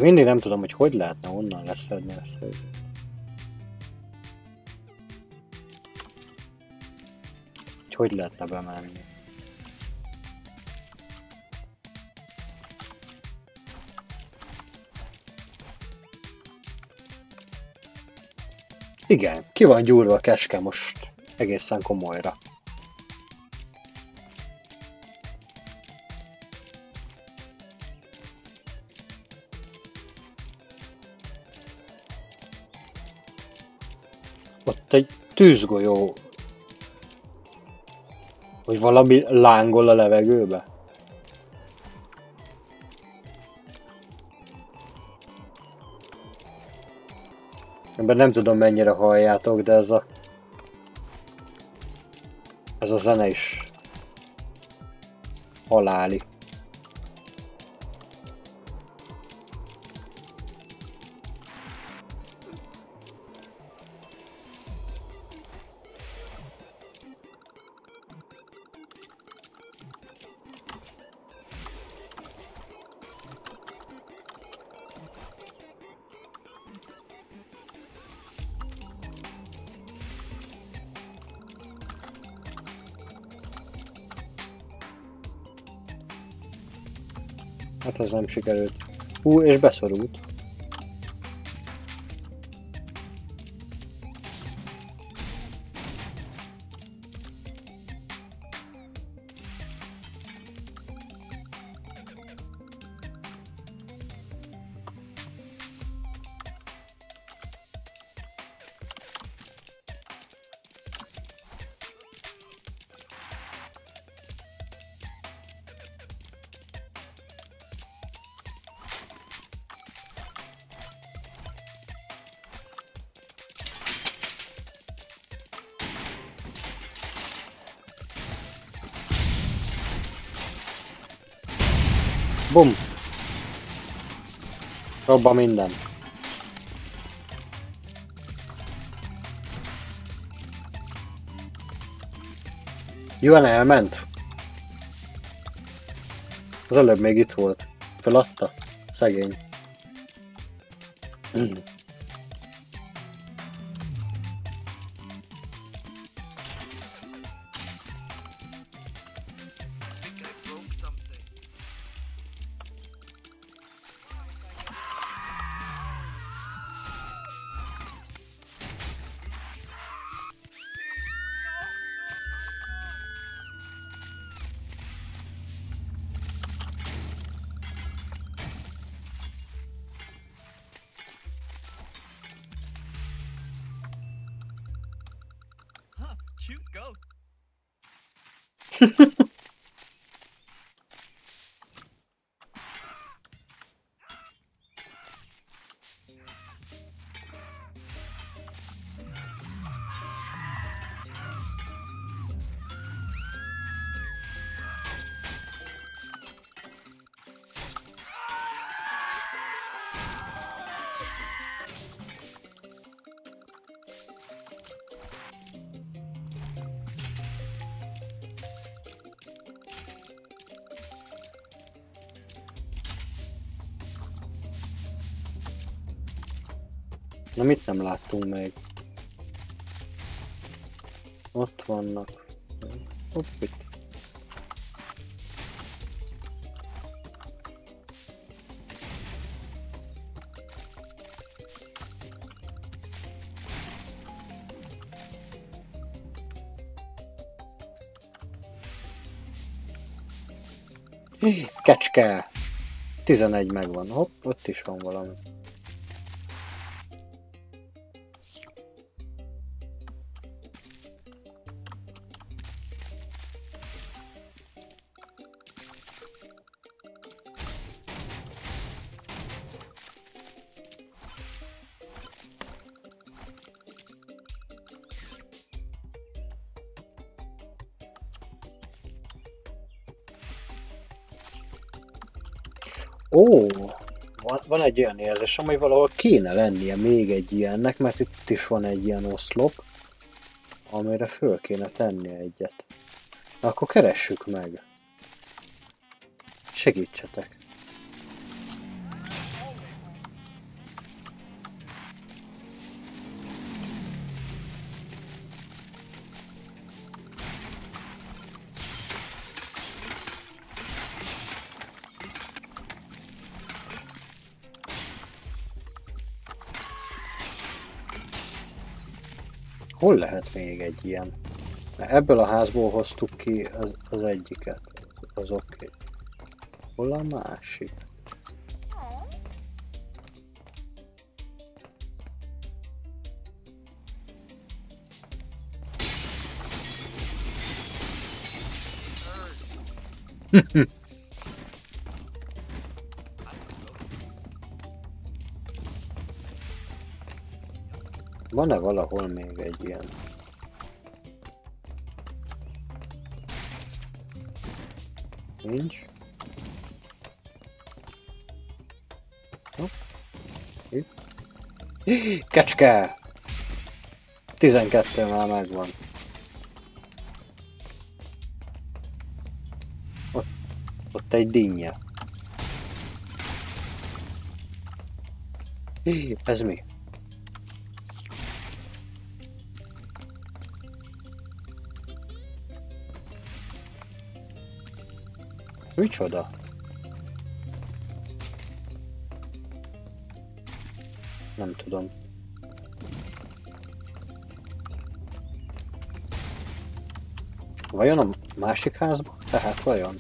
Mindig nem tudom, hogy hogy lehetne onnan leszedni ezt a. Hogy hogy lehetne bemenni. Igen, ki van gyúrva a keske most egészen komolyra. Tűzgolyó. Hogy valami lángol a levegőbe. Ebben nem tudom mennyire halljátok, de ez a... Ez a zene is haláli. Nem sikerült. Hú, és beszorult. Bum! Robba minden. Juan elment? Az előbb még itt volt. Feladta? Szegény. I még? Ott vannak. Hopp, itt. Kecske! 11 megvan. Hopp, ott is van valami. Egy olyan érzésem, hogy valahol kéne lennie még egy ilyennek, mert itt is van egy ilyen oszlop, amire föl kéne tenni egyet. Na akkor keressük meg. Segítsetek. hol lehet még egy ilyen? Na, ebből a házból hoztuk ki az, az egyiket. Az oké. Okay. Hol a másik? Mm-hmm. Van-e valahol még egy ilyen? Nincs. Hopp. Itt. Kecske! 12 már megvan. Ott, ott egy dinnye. Ez mi? Micsoda? Nem tudom. Vajon a másik házban? Tehát vajon?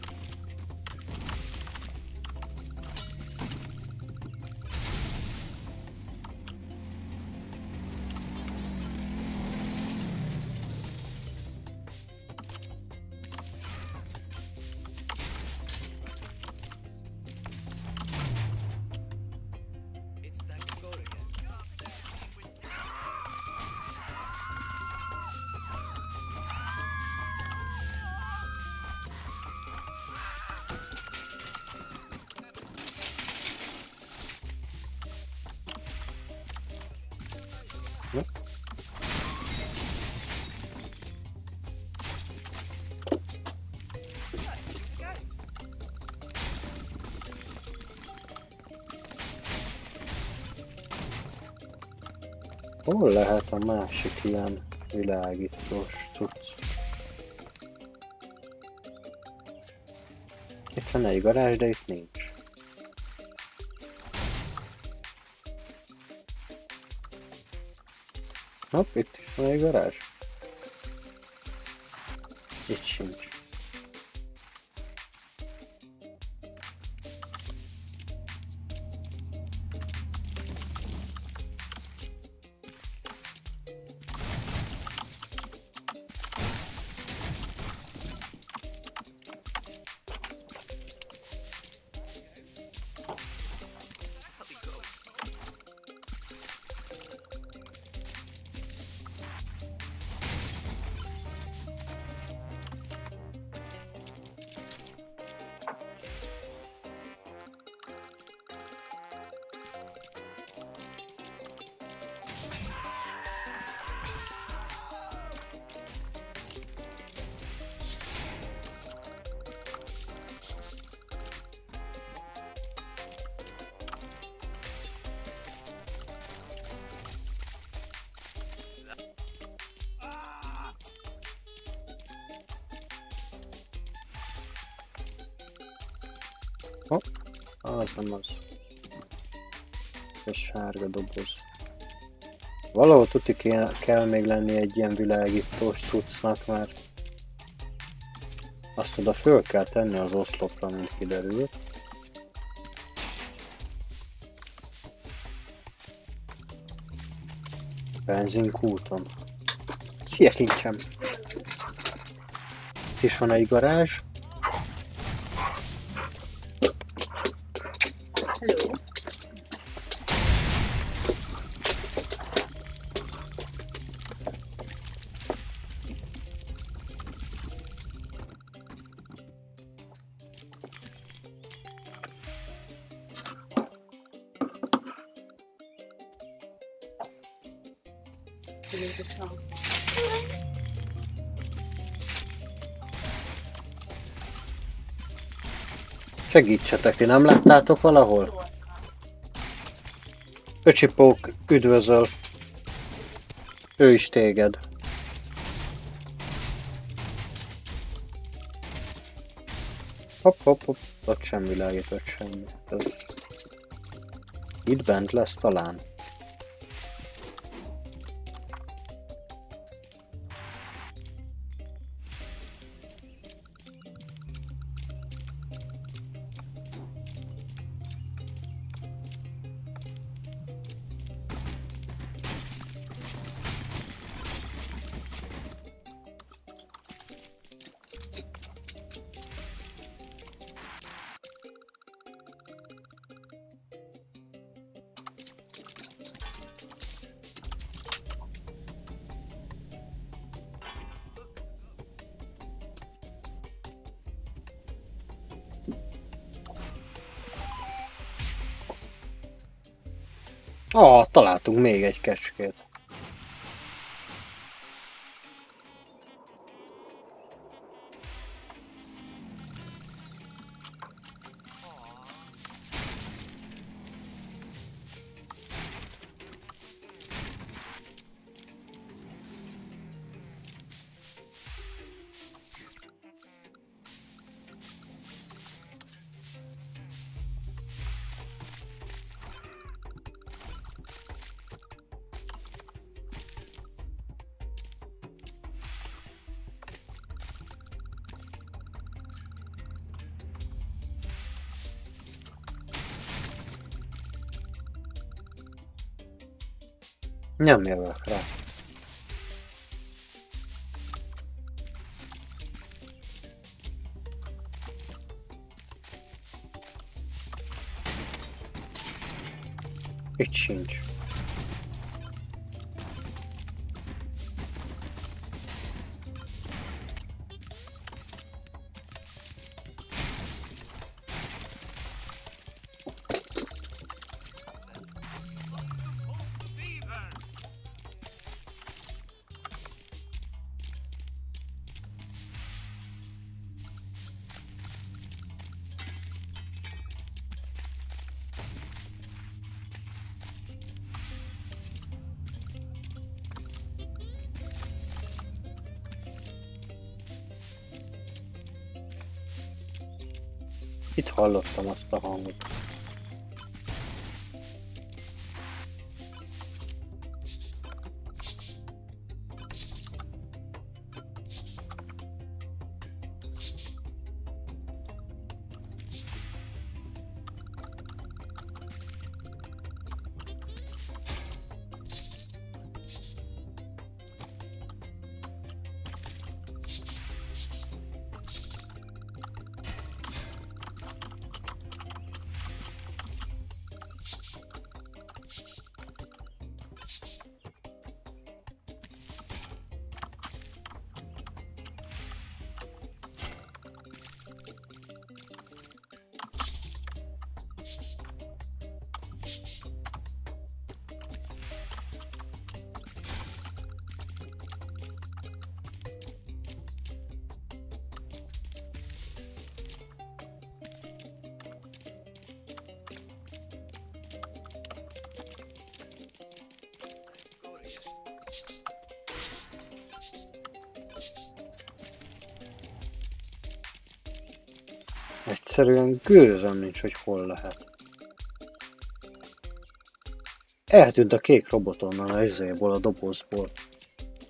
Hol lehet a másik ilyen világítós cucc? Itt van egy garázs, de itt nincs. Hopp, itt is van egy garázs. Itt sincs. Nem az. Ez sárga doboz. Valahol tuti kell, kell még lenni egy ilyen világítós cuccnak, mert azt oda föl kell tenni az oszlopra, mint kiderült. Benzinkúton. Szia kincsem! Itt is van egy garázs. Segítsetek, ti nem láttátok valahol? Öcsipók, üdvözöl. Ő is téged. Hopp, hopp, hopp. Ott sem világított semmi. Ez... Itt bent lesz talán. Még egy kecskét. Nem jövök Itt hallottam azt a Egyszerűen gőzöm nincs, hogy hol lehet. Eltűnt a kék robot onnan a izéból, a dobozból.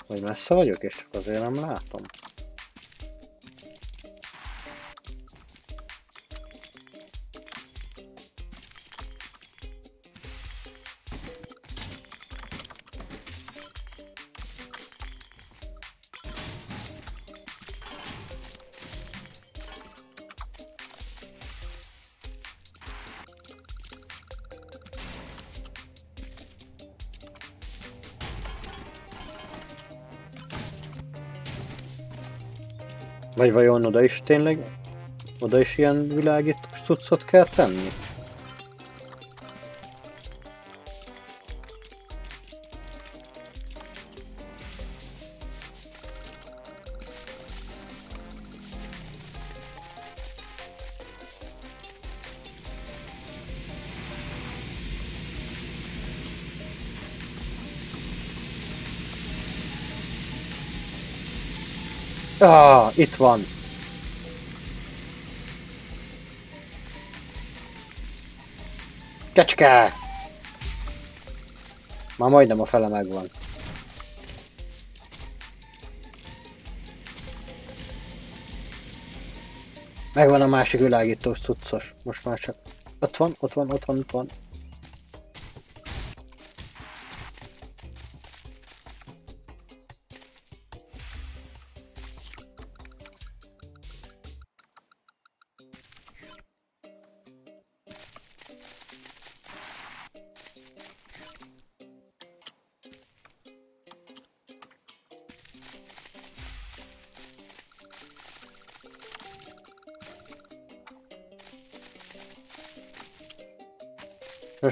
Vagy messze vagyok, és csak azért nem látom. Vagy vajon oda is tényleg, oda is ilyen világítós cuccot kell tenni? Ah, itt van. Kecske! Már majdnem a fele megvan. Megvan a másik világítós cuccos. Most már csak... Ott van, ott van, ott van, ott van.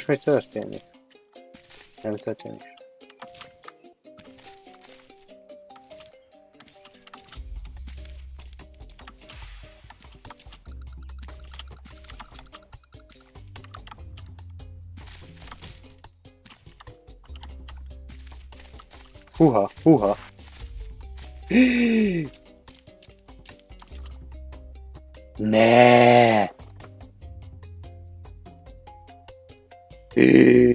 Most mi történik? Nem történik. Huha, huha. Ne. Eh,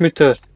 Most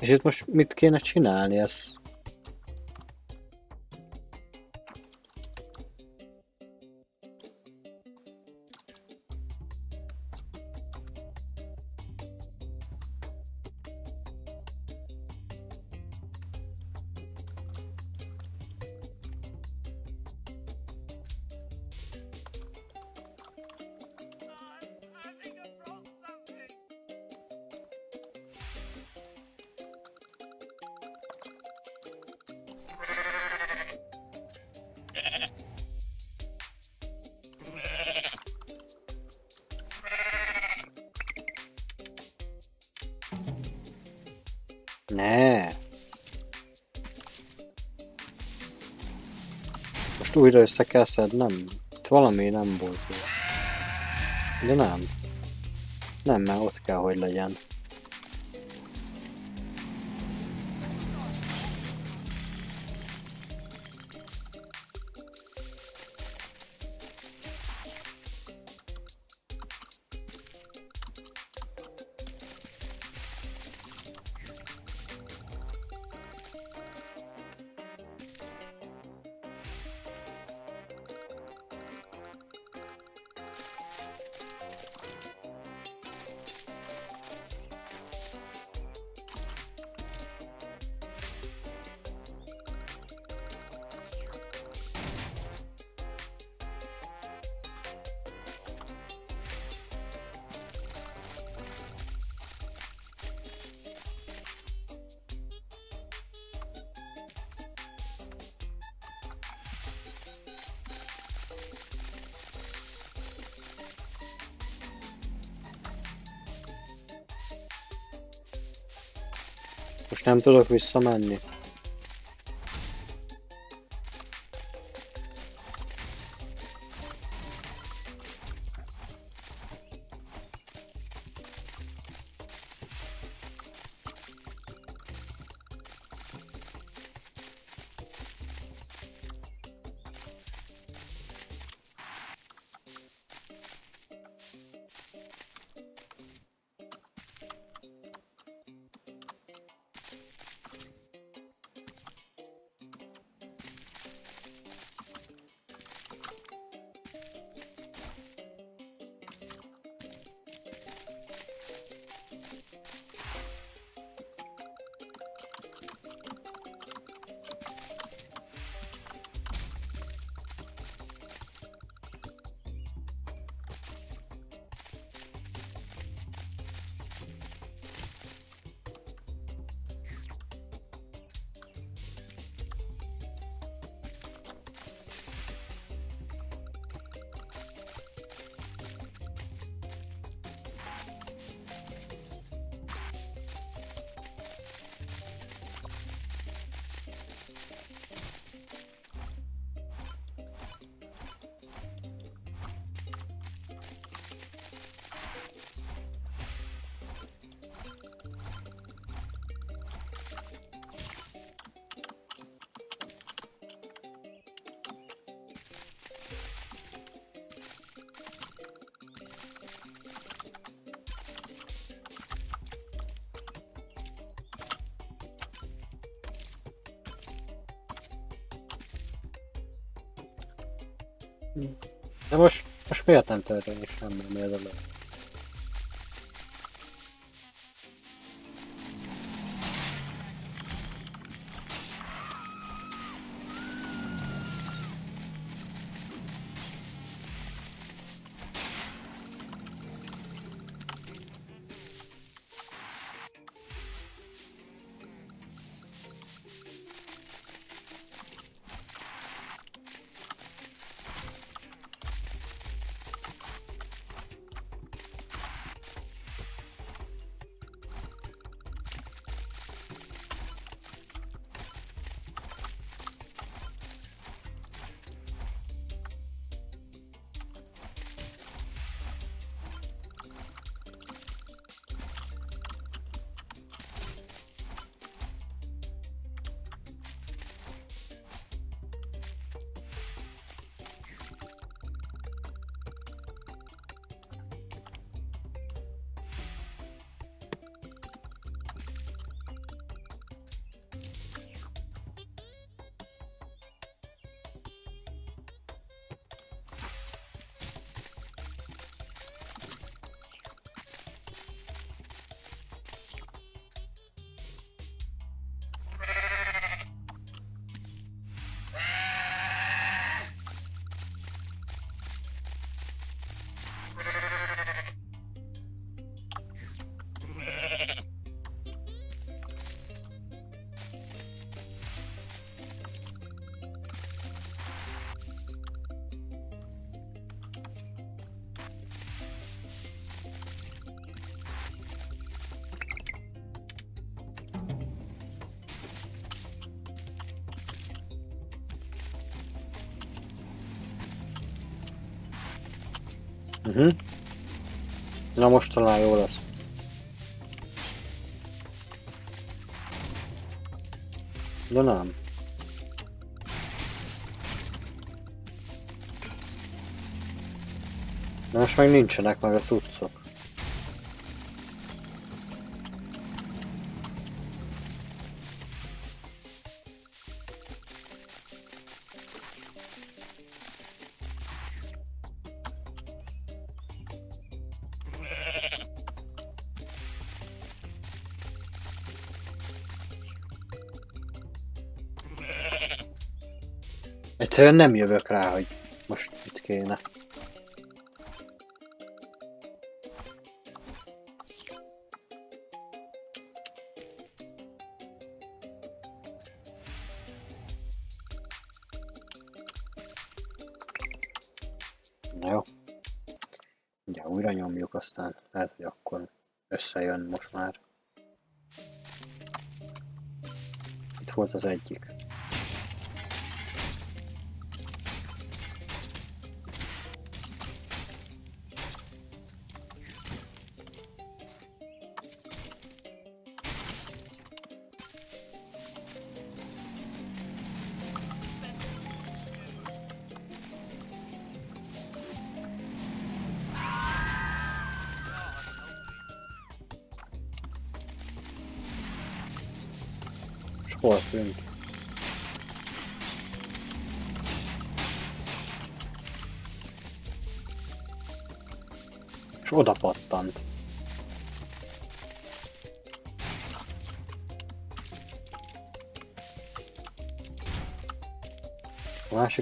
És itt most mit kéne csinálni? Ez... újra össze kell szednem? Itt valami nem volt jó. De nem. Nem, mert ott kell, hogy legyen. Most nem tudok visszamenni. De miért nem történik semmi, mi a baj? Uh-huh. Na most talán jó lesz. De nem. De most meg nincsenek meg a. Egyszerűen nem jövök rá, hogy most mit kéne. Jó. Ugye újra nyomjuk, aztán lehet, hogy akkor összejön most már. itt volt az egyik.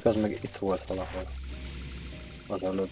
Másik az meg itt volt valahol. Az előbb.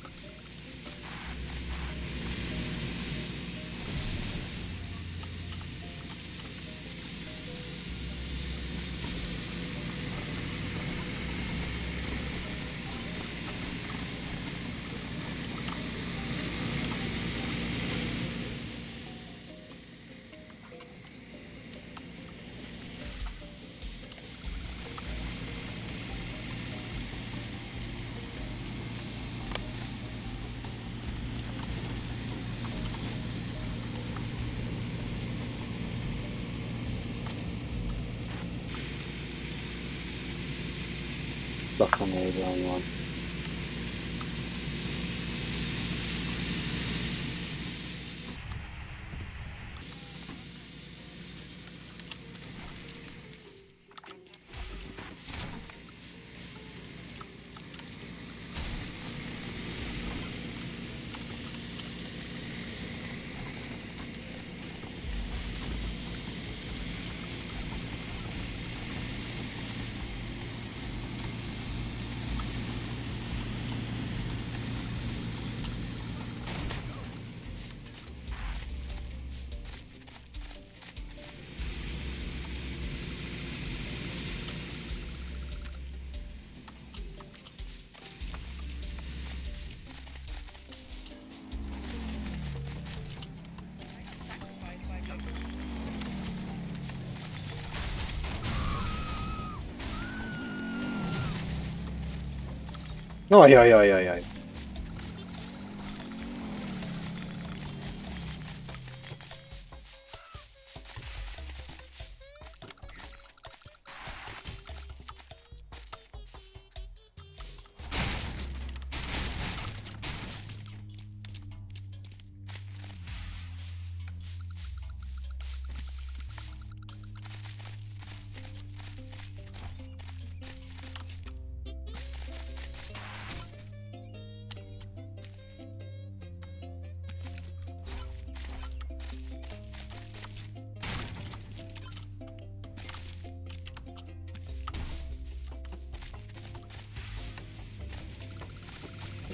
Ajajajajaj.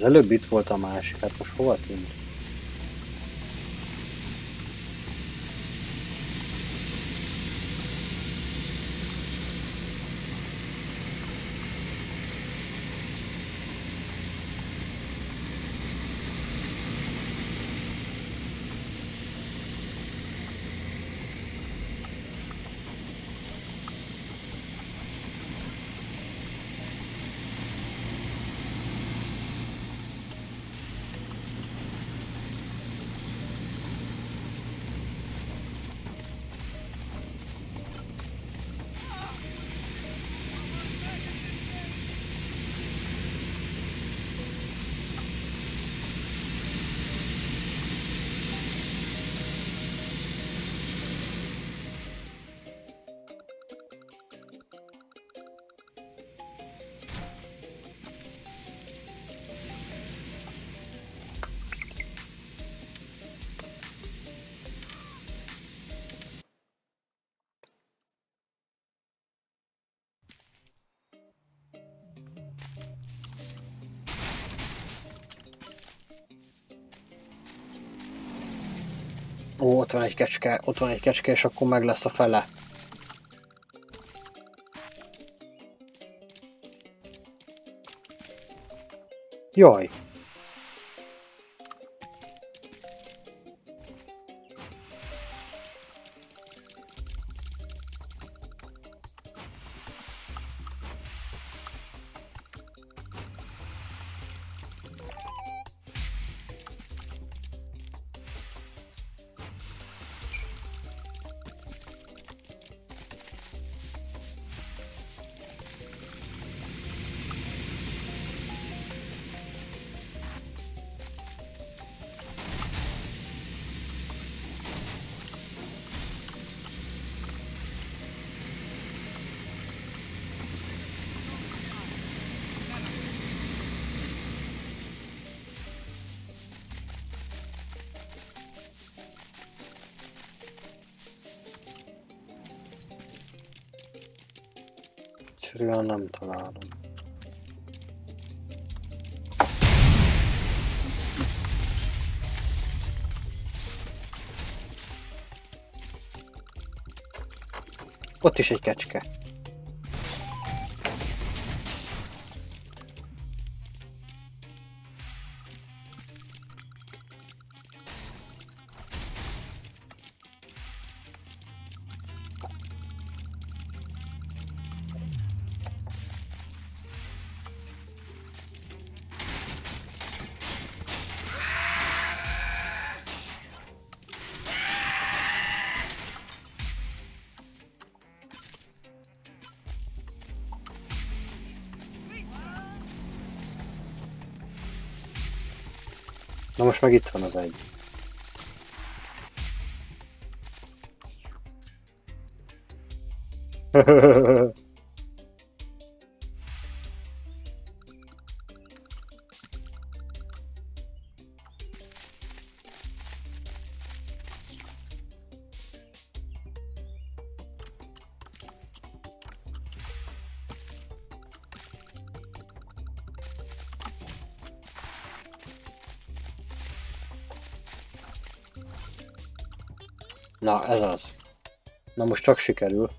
Az előbb itt volt a másik, hát most hova tűnt? Ott van egy kecske, ott van egy kecske, és akkor meg lesz a fele. Jaj. Egyszerűen nem találom. Ott is egy kecske. Na most meg itt van az egy. Ez az. Na most csak sikerül.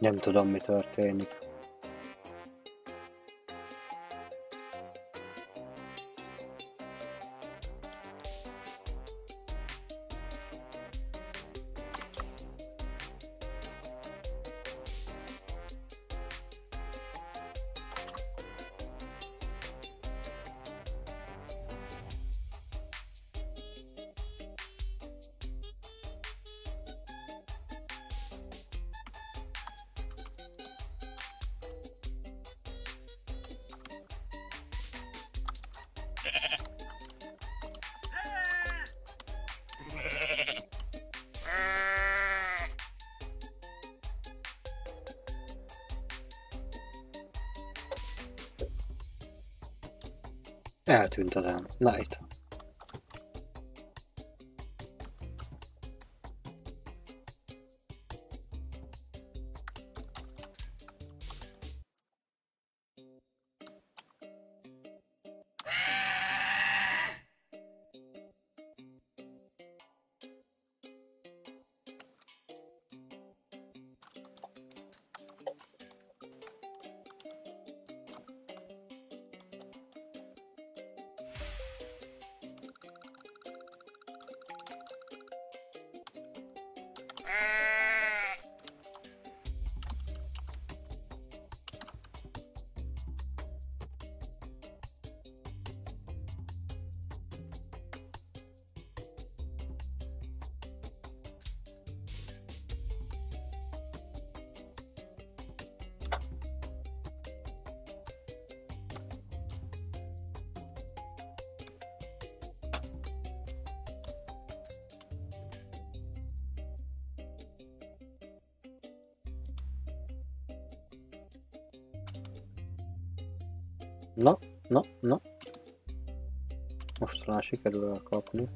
Nem tudom, mi történik. Eltűnt Na na. Most talán sikerül elkapni.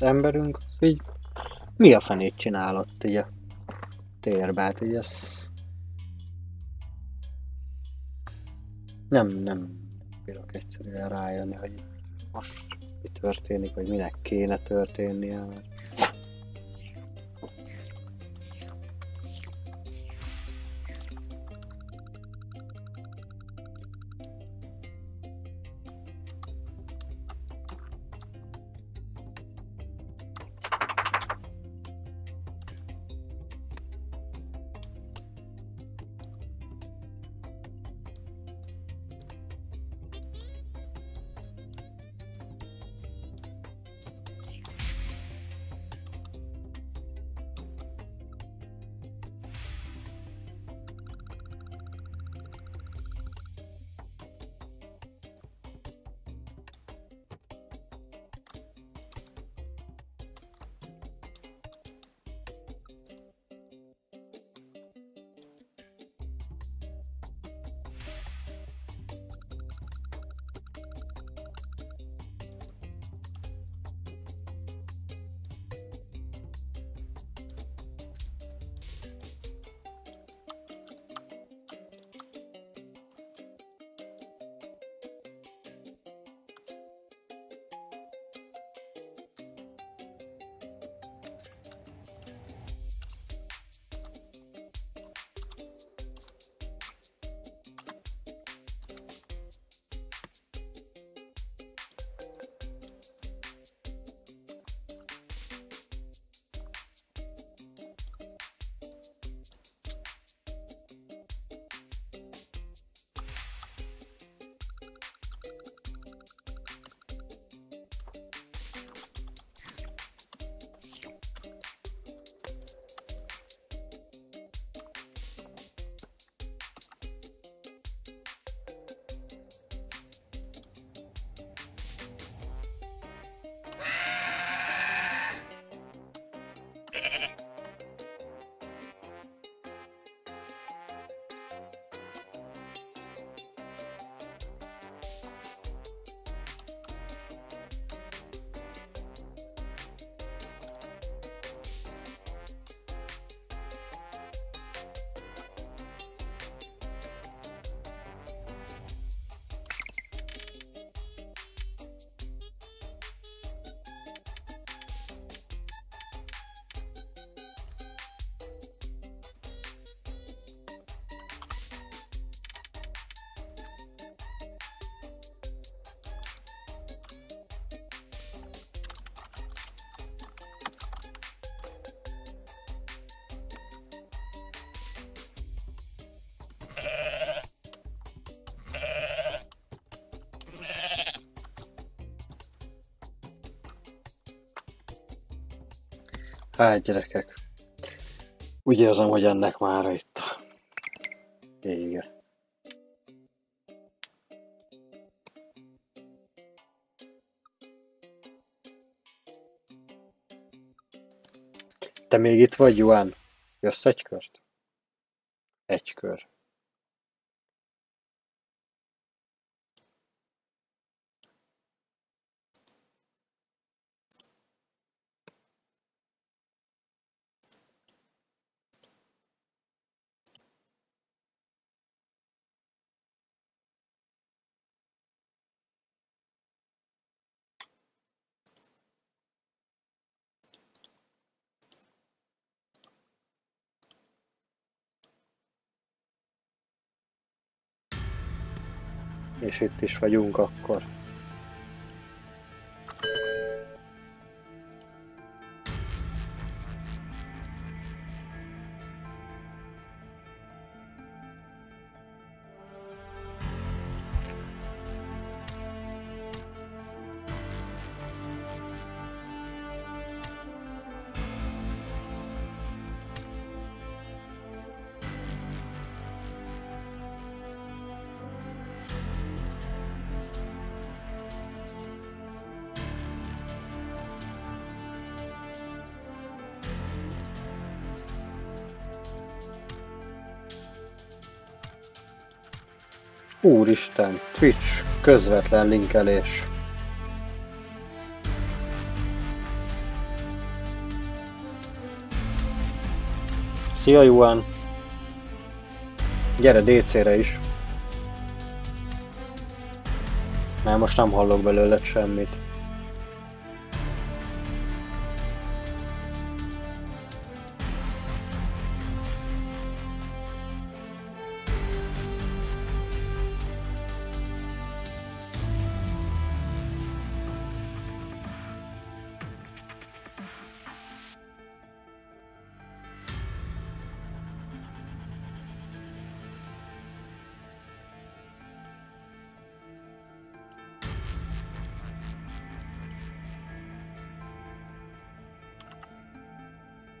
Az emberünk az így mi a fenét csinál ott így a térbe? Hát így ez... Nem, nem bírok egyszerűen rájönni, hogy most mi történik, vagy minek kéne történnie. Mert... Hát gyerekek. Úgy érzem, hogy ennek már itt a vége. Te még itt vagy, Juan? Jössz egy kört? Egy kör. És itt is vagyunk akkor. Úristen, Twitch, közvetlen linkelés. Szia Juan! Gyere DC-re is. Mert most nem hallok belőled semmit.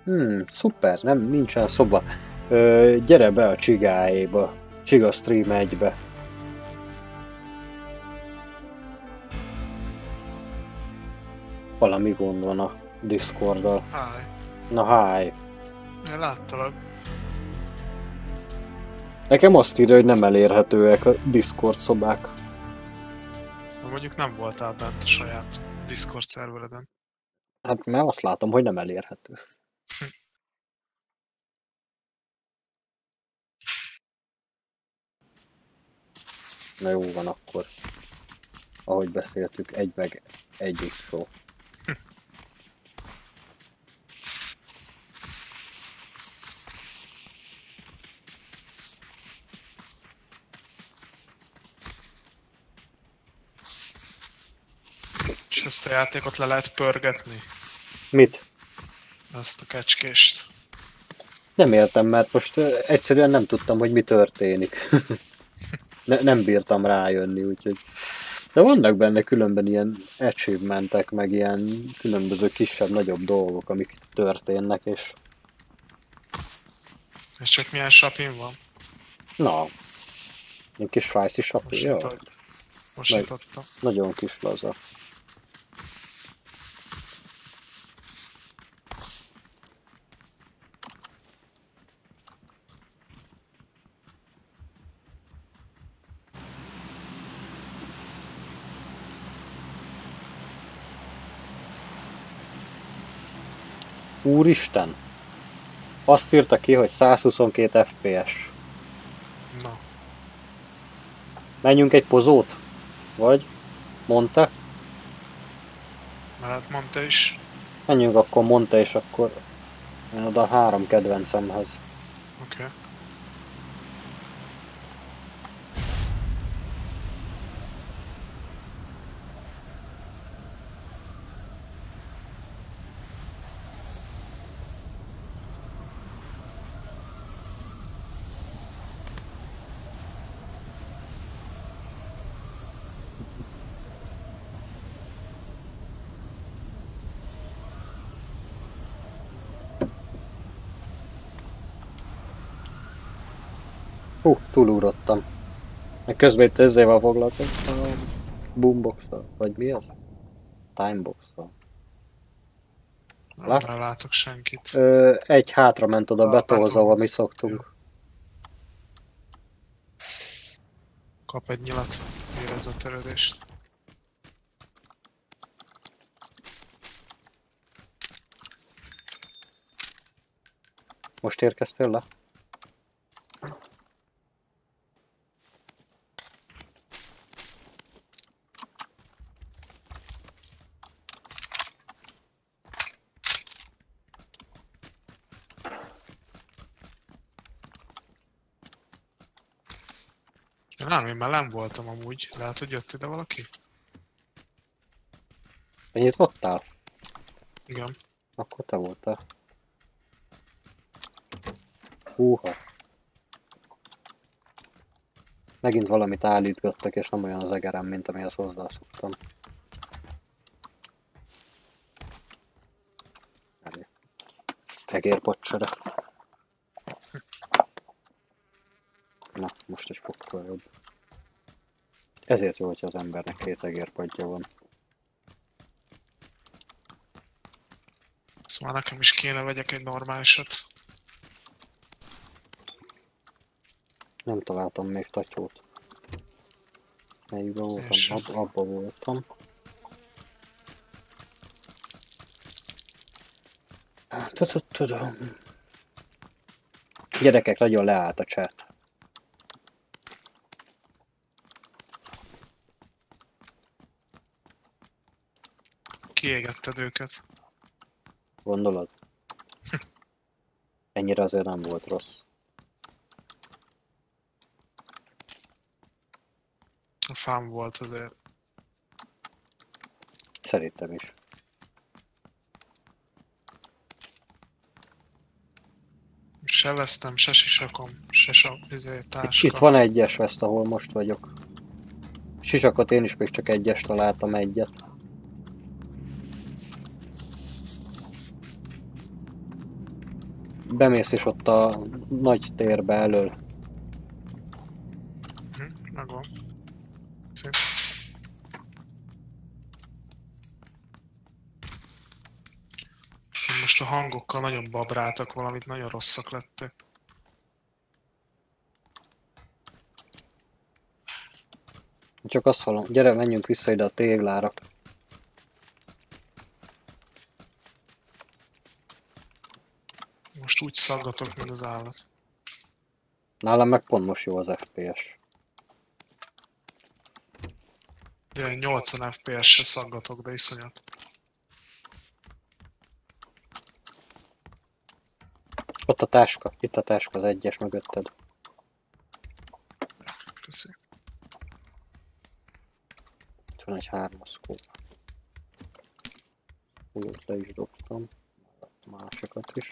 Hmm, szuper, nem, nincsen szoba. Ö, gyere be a csigáéba, Csiga Stream 1-be. Valami gond van a Discorddal. Háj, Na hi. én láttalak. Nekem azt írja, hogy nem elérhetőek a Discord szobák. De mondjuk nem voltál bent a saját Discord szervereden. Hát mert azt látom, hogy nem elérhető. Na jó van akkor. Ahogy beszéltük, egy meg egy is show. És ezt a játékot le lehet pörgetni, Mit? ezt a kecskést. Nem értem, mert most egyszerűen nem tudtam, hogy mi történik. ne, nem bírtam rájönni, úgyhogy... De vannak benne különben ilyen achievementek, meg ilyen különböző kisebb-nagyobb dolgok, amik történnek, és És csak milyen sapin van? na, egy kis spicy Most, sapi, jó, most nagyon kis laza. Úristen! Azt írta ki, hogy 122 FPS. Na, Menjünk egy pozót? Vagy? Mondta? mert hát mondta is. Menjünk akkor mondta, és akkor én oda a három kedvencemhez. Oké. Okay. Hú, túlúrottam. Meg közben itt ezzel foglalkoztam. a boombox vagy mi az? timebox Nem Lát- Lát? látok senkit. Ö, egy hátra ment oda A betóhoz, ahol mi szoktunk. Kap egy nyilat, érez a törődést. Most érkeztél le? Én már nem voltam amúgy. Lehet, hogy jött ide valaki? Ennyit ottál? Igen. Akkor te voltál. Húha. Megint valamit állítgattak, és nem olyan az egerem, mint amihez hozzászoktam. Elég. Egérpocsere. Na, most egy fokkal jobb. Ezért jó, hogyha az embernek két egérpadja van. Szóval nekem is kéne vegyek egy normálisat. Nem találtam még tatyót. Melyikben voltam? Ab, abba voltam. Tudod, tudom. Gyerekek, nagyon leállt a chat. Kiégetted őket. Gondolod? Ennyire azért nem volt rossz. A fám volt azért. Szerintem is. Se vesztem, se sisakom, se sa, izé, Itt, táska. itt van egyes veszt, ahol most vagyok. Sisakot én is még csak egyes találtam egyet. Bemész is ott a nagy térbe elől. Hm, megvan. Szép. Most a hangokkal nagyon babráltak valamit, nagyon rosszak lettek. Csak azt hallom, gyere menjünk vissza ide a téglára. Most úgy szaggatok, mint az állat. Nálam meg pont most jó az FPS. De 80 FPS-se szaggatok, de iszonyat. Ott a táska, itt a táska az egyes mögötted. Köszi. Itt van egy hármaszkóp. Úgy le is dobtam. Másikat is.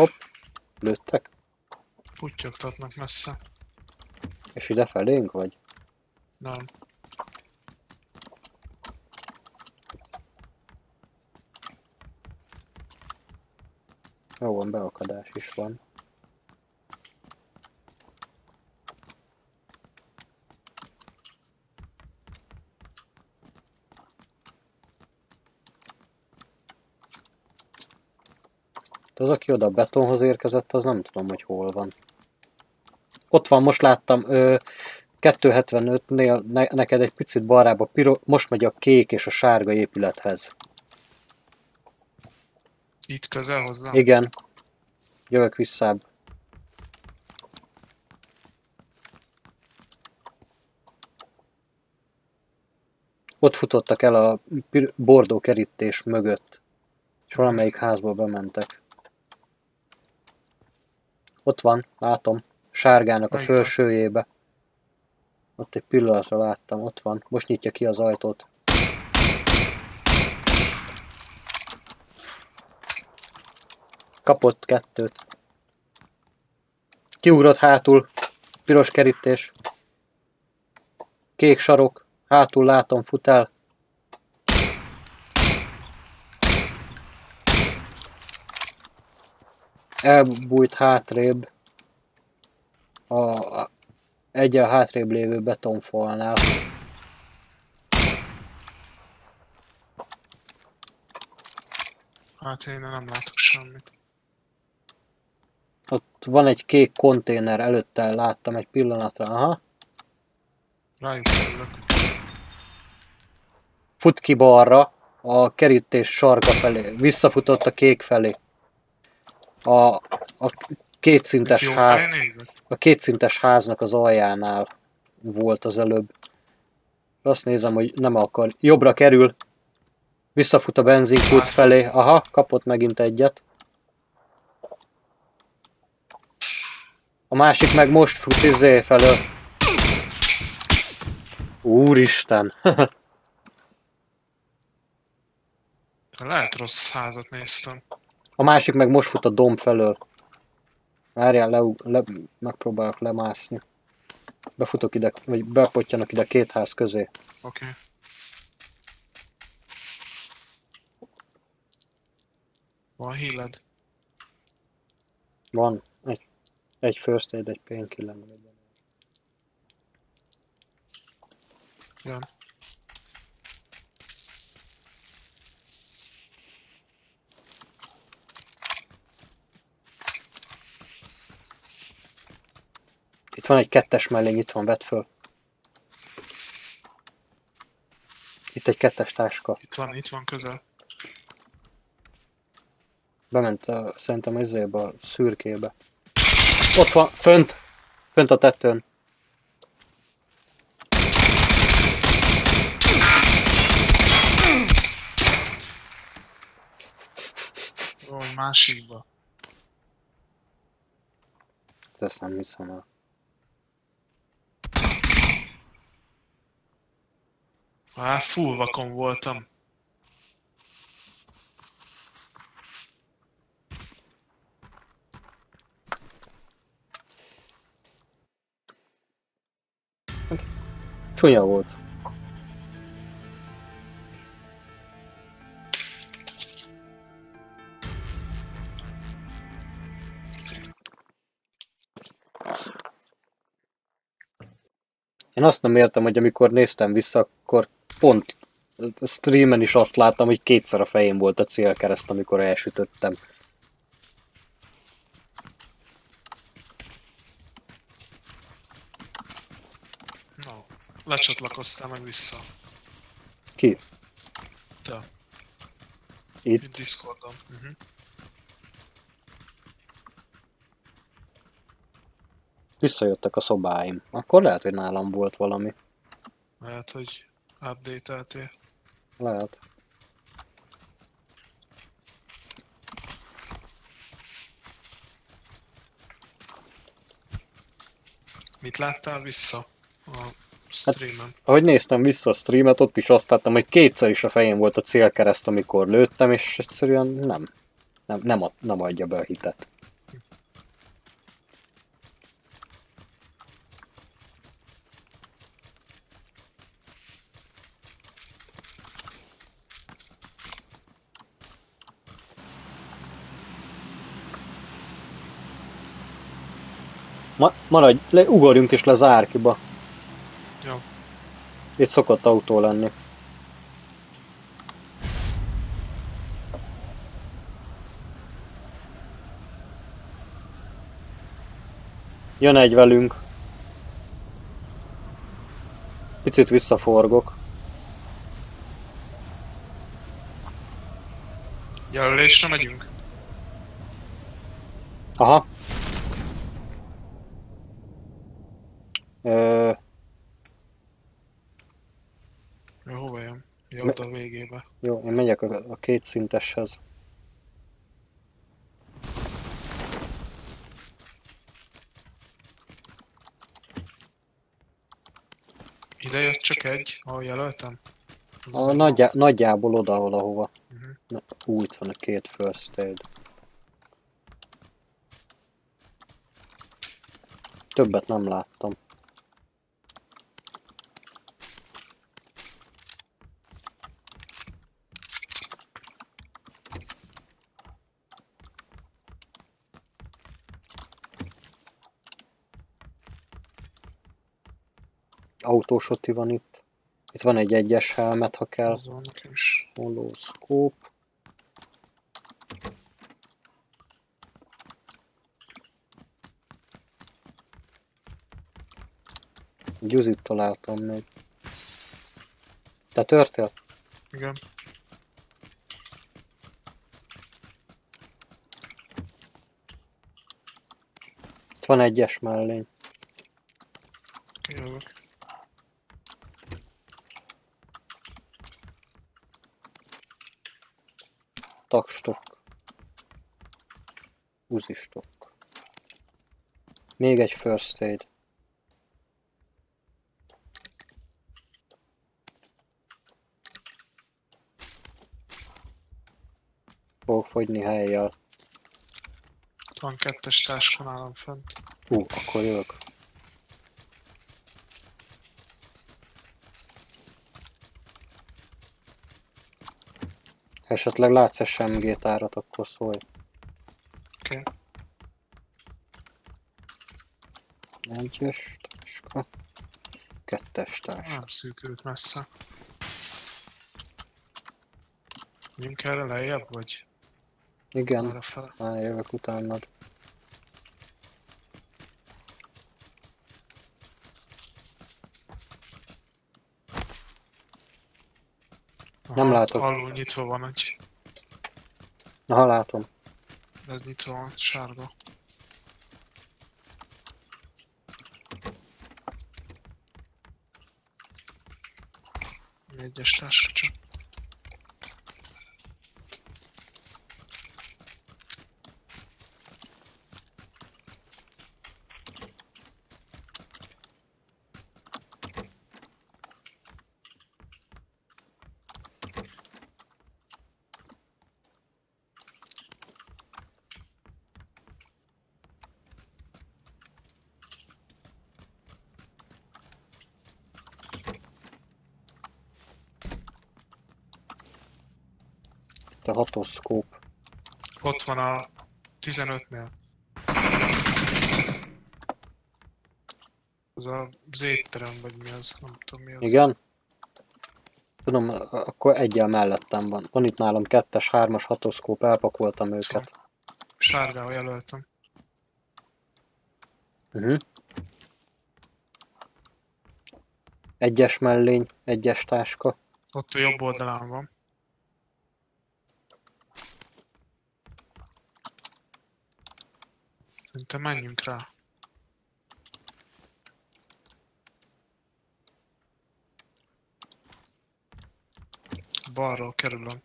Hopp, lőttek. Putyogtatnak messze. És ide felénk vagy? Nem. Jó van, beakadás is van. De az, aki oda a betonhoz érkezett, az nem tudom, hogy hol van. Ott van, most láttam, ö, 275-nél ne, neked egy picit balrába, piro, most megy a kék és a sárga épülethez. Itt közel hozzá? Igen. Jövök visszább. Ott futottak el a bordó kerítés mögött. És valamelyik házba bementek. Ott van, látom. Sárgának a Melyikben? felsőjébe. Ott egy pillanatra láttam, ott van. Most nyitja ki az ajtót. Kapott kettőt. Kiugrott hátul. Piros kerítés. Kék sarok. Hátul látom, fut el. Elbújt hátrébb a, a egy a hátrébb lévő betonfalnál. Hát én nem látok semmit. Ott van egy kék konténer előtte, láttam egy pillanatra. Aha. Rájuk kerülök. Fut ki balra, a kerítés sarka felé. Visszafutott a kék felé. A, a kétszintes ház. A kétszintes háznak az aljánál volt az előbb. Azt nézem, hogy nem akar. Jobbra kerül. Visszafut a benzinkút felé. Aha, kapott megint egyet. A másik meg most fut izé felől. Úristen! Lehet rossz házat néztem. A másik meg most fut a domb felől. Várjál, le, le, megpróbálok lemászni. Befutok ide, vagy bepottyanak ide két ház közé. Oké. Okay. Van híled? Van egy, egy first aid, egy painkiller. Jön. Itt van egy kettes mellény, itt van, vedd föl. Itt egy kettes táska. Itt van, itt van közel. Bement a, szerintem ezébe a szürkébe. Ott van, fönt! Fönt a tetőn. Egy másikba. Ezt nem hiszem el. Hát full vakon voltam. Hát, csúnya volt. Én azt nem értem, hogy amikor néztem vissza, akkor pont a streamen is azt láttam, hogy kétszer a fején volt a célkereszt, amikor elsütöttem. No. Lecsatlakoztál meg vissza. Ki? Te. Itt? Itt Discordon. Uh-huh. Visszajöttek a szobáim. Akkor lehet, hogy nálam volt valami. Lehet, hogy update-eltél. Lehet. Mit láttál vissza a streamen? Ahogy néztem vissza a streamet, ott is azt láttam, hogy kétszer is a fején volt a célkereszt, amikor lőttem, és egyszerűen nem. Nem, nem, ad, nem adja be a hitet. Ma, maradj, le, ugorjunk is le az árkiba. Jó. Itt szokott autó lenni. Jön egy velünk. Picit visszaforgok. Jelölésre megyünk? Aha. Ö, Jó, hova jön? Jó, oda a végébe. jó, én megyek a, a két szinteshez. Ide jött csak egy, ahol jelöltem? Az A nagyjá, nagyjából oda valahova. Mhm. Na, Ú, itt van a két first aid. Többet nem láttam. Autósoti van itt. Itt van egy egyes helmet, ha kell. Az van is. Holoszkóp. Gyuzit találtam még. Te törtél? Igen. Itt van egyes mellény. Takstok. Uzistok. Még egy first aid. Fogok fogyni helyjel. Ott van kettes táska nálam fent. Ú, akkor jövök. Ha esetleg látsz SMG-t árat, akkor szólj. Oké. Egyes táska. Kettes táska. Nem szűkült messze. Menjünk erre lejjebb, vagy Igen, már jövök utánad. Nem Aha, látok. Alul nyitva van egy. Na, látom. Ez nyitva van, sárga. Egyes táska csak. A hatos scope. Ott van a 15-nél. Az a az étterem, vagy mi az, nem tudom mi az. Igen? Tudom, akkor egyel mellettem van. Van itt nálam kettes, hármas, hatos scope, elpakoltam őket. Sárgával jelöltem. Uh-huh. Egyes mellény, egyes táska. Ott a jobb oldalán van. Szerintem menjünk rá. Balról kerülöm.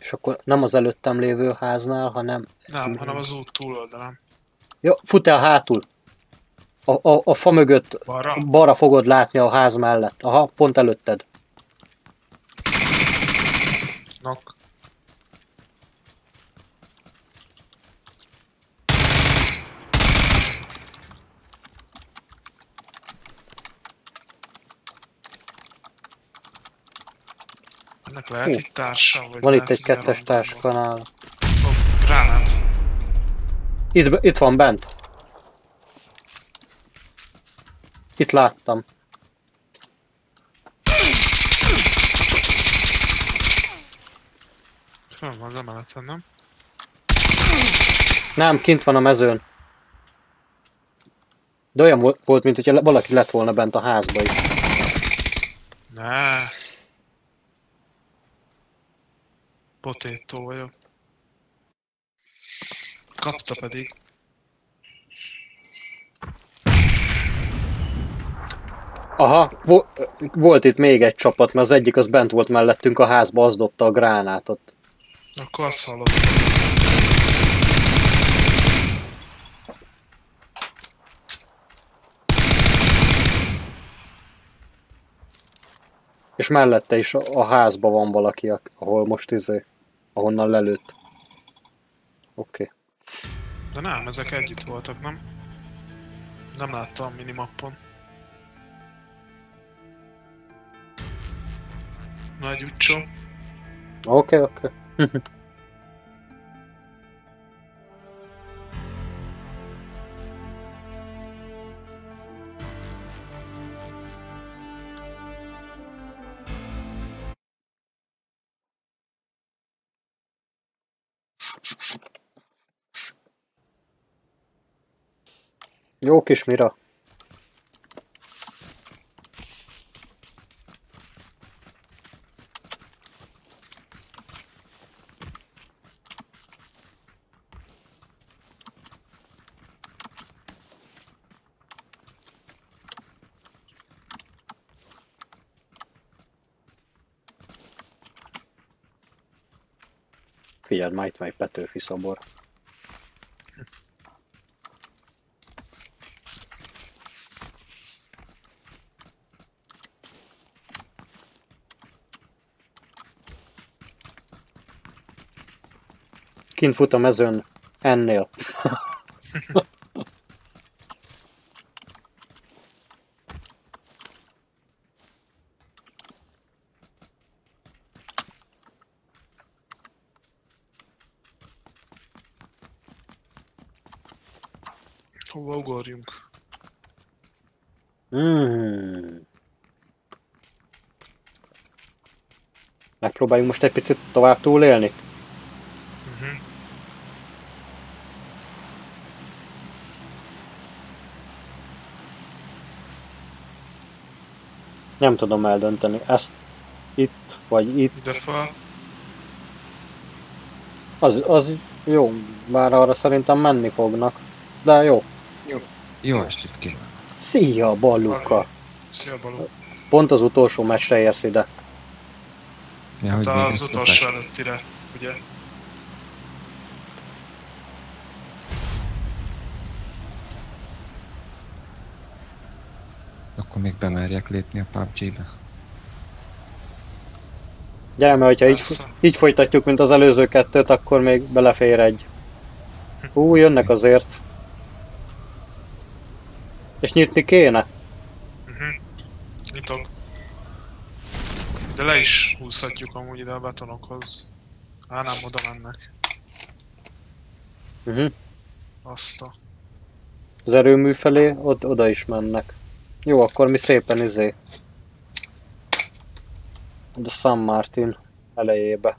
És akkor nem az előttem lévő háznál, hanem... Nem, hanem az út túloldalán. Ja, fut el hátul! A, a, a fa mögött Balra? balra fogod látni a ház mellett. Aha, pont előtted. Nok. Ennek lehet Hú. itt társa? Vagy Van itt egy kettes van? Ó, Gránát. Itt, itt van bent. Itt láttam. Fönn van az emeleten, nem? Nem, kint van a mezőn. De olyan volt mint hogyha valaki lett volna bent a házba is. Ne. Potétó vagyok. Kapta pedig. Aha, vo- volt itt még egy csapat, mert az egyik az bent volt mellettünk a házba, az dobta a gránátot. Akkor azt hallottam. És mellette is a, házba van valaki, ak- ahol most izé, ahonnan lelőtt. Oké. Okay. De nem, ezek együtt voltak, nem? Nem láttam a minimappon. Nagy utcsó. Oké, okay, oké. Okay. Jó kis mira. Figyeld, már itt van egy Petőfi szobor. Kint fut a mezőn ennél. Hova ugorjunk? Mm. Megpróbáljunk most egy picit tovább túlélni. Uh-huh. Nem tudom eldönteni. Ezt itt, vagy itt. Ide fel. Az, az jó. Bár arra szerintem menni fognak. De jó. Jó estét kívánok. Szia, Balluka! Szia Balú. Pont az utolsó meccsre érsz ide. Ja, hogy Hát az utolsó előttire, ugye? Még bemerjek lépni a PUBG-be. Gyere, mert hogyha így, így folytatjuk, mint az előző kettőt, akkor még belefér egy. Hú, jönnek azért. És nyitni kéne. Uh-huh. Nyitok. De le is húzhatjuk amúgy ide a betonokhoz. Á, nem, oda mennek. Azt a... Az erőmű felé, od- oda is mennek. Jó, akkor mi szépen izé. A San Martin elejébe.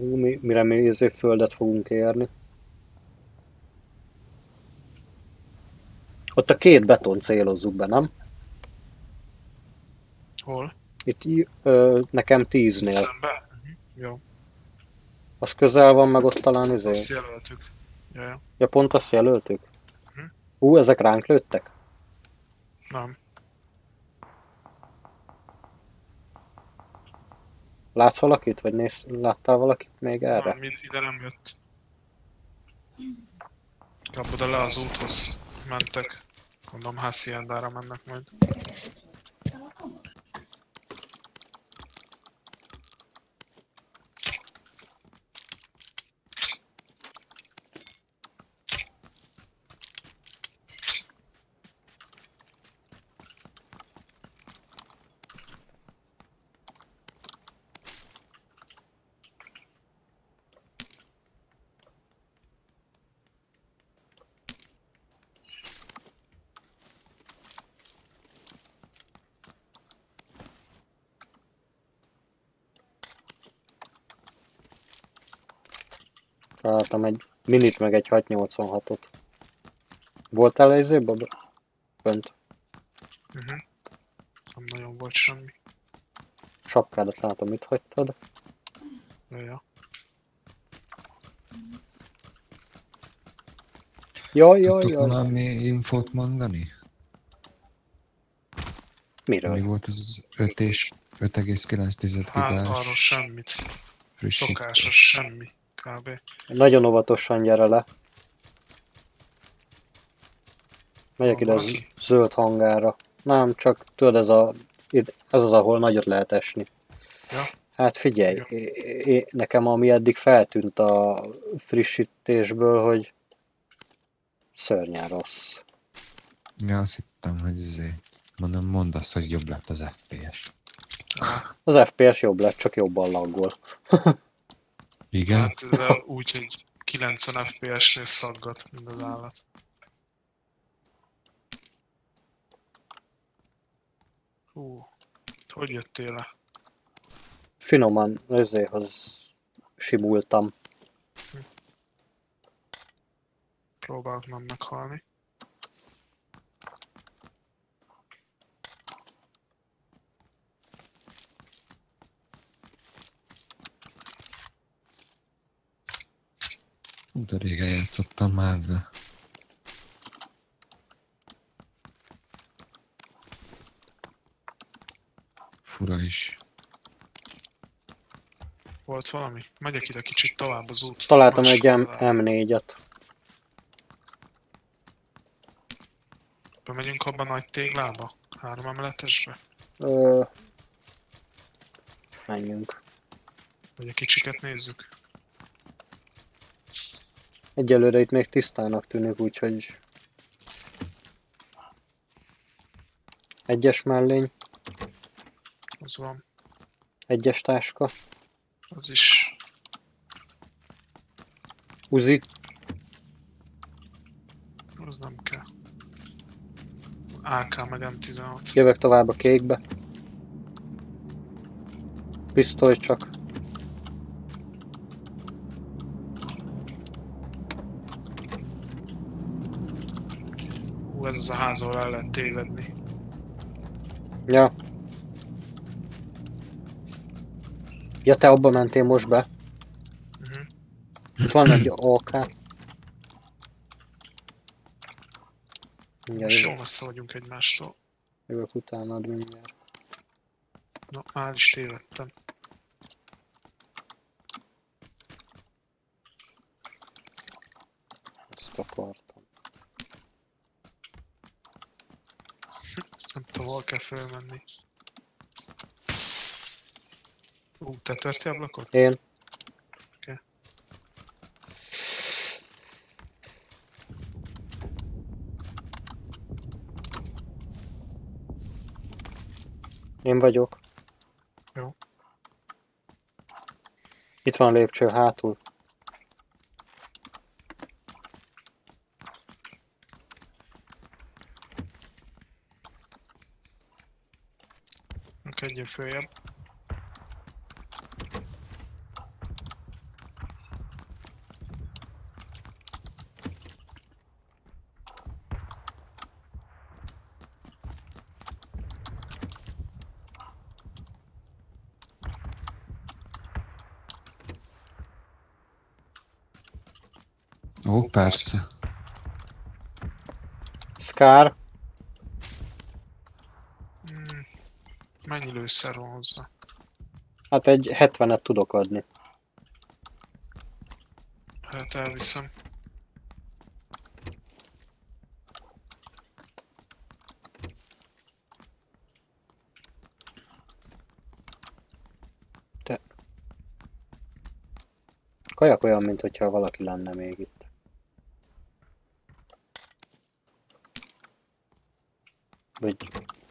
Ú, mi, mire mi izé földet fogunk érni. Ott a két beton célozzuk be, nem? Hol? Itt ö, nekem tíznél. Szembe? Uh-huh. Jó, Az közel van, meg ott talán azt izé. jelöltük. Ja, ja. Ja, pont azt jelöltük. Ú, ezek ránk lőttek? Nem. Látsz valakit? Vagy néz, láttál valakit még erre? Nem, id- ide nem jött. Inkább oda le az úthoz mentek. Gondolom Haciendára mennek majd. Találtam egy minit, meg egy 686-ot. Voltál ezébe? Fönt. Uh-huh. Nem nagyon volt semmi. Sapkádat látom, itt hagytad. Ja, ja. Jaj, jaj, Tudtok jaj. valami infót mondani? Mi Miről? volt az 5 és 5,9 Hát arról semmit. frissítés? Szokásos semmi. Kb. Nagyon óvatosan gyere le. Megyek ide az zöld hangára. Nem, csak tudod, ez, a, ez az, ahol nagyot lehet esni. Ja. Hát figyelj, Ja. é, é, nekem ami eddig feltűnt a frissítésből, hogy szörnyen rossz. Ja, azt hittem, hogy izé, mondom, mondd azt, hogy jobb lett az FPS. Az FPS jobb lett, csak jobban laggol. Igen? Hát úgy, hogy 90 FPS-nél szaggat, mint az állat. Hú, hogy jöttél le? Finoman ezéhoz simultam. Próbálok nem meghalni. De régen játszottam már, de fura is. Volt valami? Megyek ide kicsit tovább az út. Találtam egy M- oldalra. M4-et. Bemegyünk abba a nagy téglába? Három emeletesbe? Ö... Menjünk. Vagy egy kicsiket nézzük? Egyelőre itt még tisztának tűnik, úgyhogy... Egyes mellény, Az van. egyes táska, Az is. Uzi, Az nem kell. AK meg M16. jövök tovább a kékbe. Pisztoly csak. Ez az a ház, ahol el lehet tévedni. Ja. Ja, te abba mentél most be. Uh-huh. Itt van egy AK. Mindjárt Most jó jövök- messze vagyunk egymástól. jövök utánad mindjárt. Na, már is tévedtem. Ezt akartam. Nem tudom, hol kell fölmenni. Ú, te törti ablakot? Én? Oké. Én vagyok. Jó. Itt van a lépcső hátul. Engedjön följebb. Ó, persze. Scar, Mm, mennyi lőszer van hozzá? hát egy 70-et tudok adni. Hát elviszem. Kajak olyan, mint hogyha valaki lenne még itt. Vagy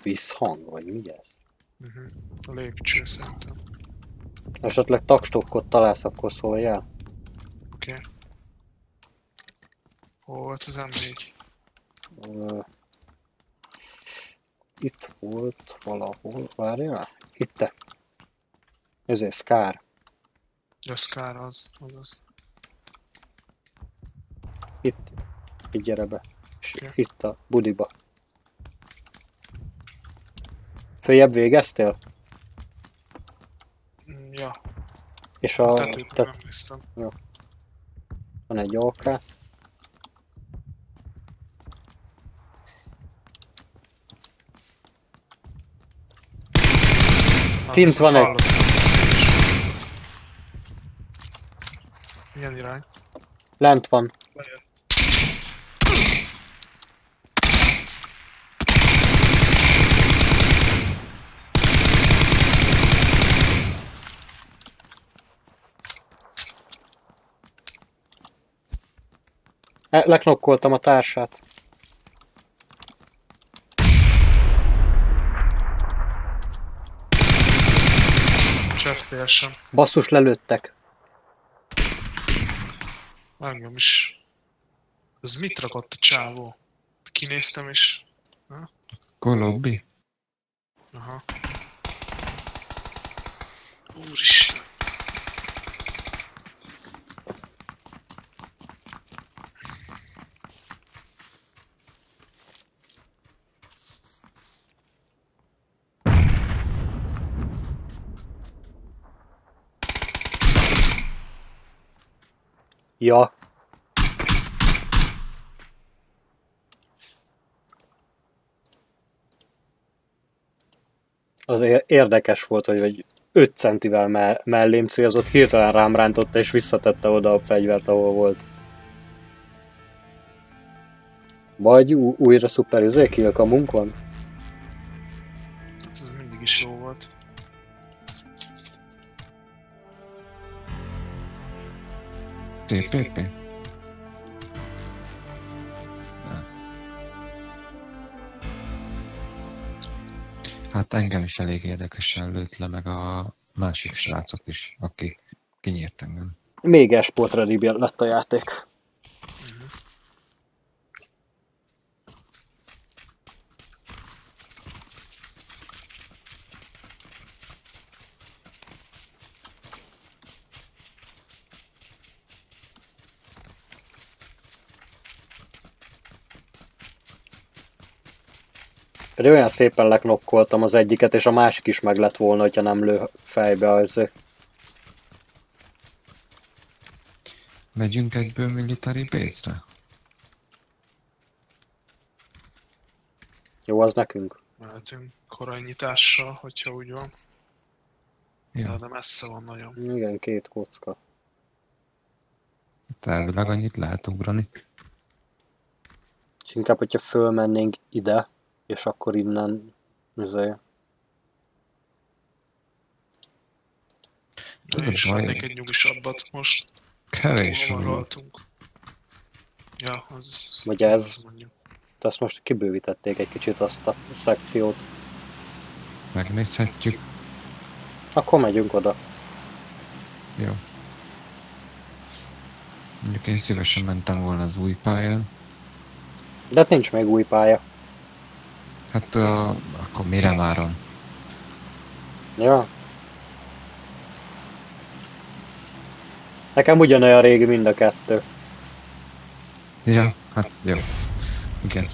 visszhang, vagy mi ez? Uh-huh. A lépcső szerintem. Esetleg takstokkot találsz, akkor szóljál. Oké. Okay. Hol volt az M4? Ö, Itt volt valahol, várjál? Itt te. Ezért Scar. A Scar az, az az. Itt. Itt gyere be. Oké. itt a budiba. Följebb végeztél? Mm, ja, És a a... tetőt Te, nem néztem. van egy. Ah, Kint van egy. Milyen irány? Lent van. Leknokkoltam a társát. Csertélyesen. Basszus lelőttek. Engem is. Ez mit rakott a csávó? Kinéztem is. Kolobbi? Aha. Úristen. Ja. Az érdekes volt, hogy egy 5 centivel me- mellém célzott, hirtelen rám rántotta és visszatette oda a fegyvert, ahol volt. Vagy újra szuper izé, kill TPP? Hát engem is elég érdekesen lőtt le, meg a másik srácok is, aki kinyírt engem. Még esport ready lett a játék. Pedig olyan szépen leknokkoltam az egyiket, és a másik is meg lett volna, hogyha nem lő fejbe az. Megyünk egyből military base-re? Jó, az nekünk. Mehetünk korai nyitással, hogyha úgy van. Ja, de messze van nagyon. Igen, két kocka. hát elvileg annyit lehet ugrani. És inkább, hogyha fölmennénk ide, és akkor innen izé, Ez Én a is baj. vennék egy nyugisabbat most. Kevés van. Ja, az... Vagy ez. de azt most kibővítették egy kicsit azt a szekciót. Megnézhetjük. Akkor megyünk oda. Jó. Mondjuk én szívesen mentem volna az új pályán. De hát nincs még új pálya. Hát uh, akkor mire várom? Ja. Nekem ugyanolyan régi mind a kettő. Ja, hát jó. Igen.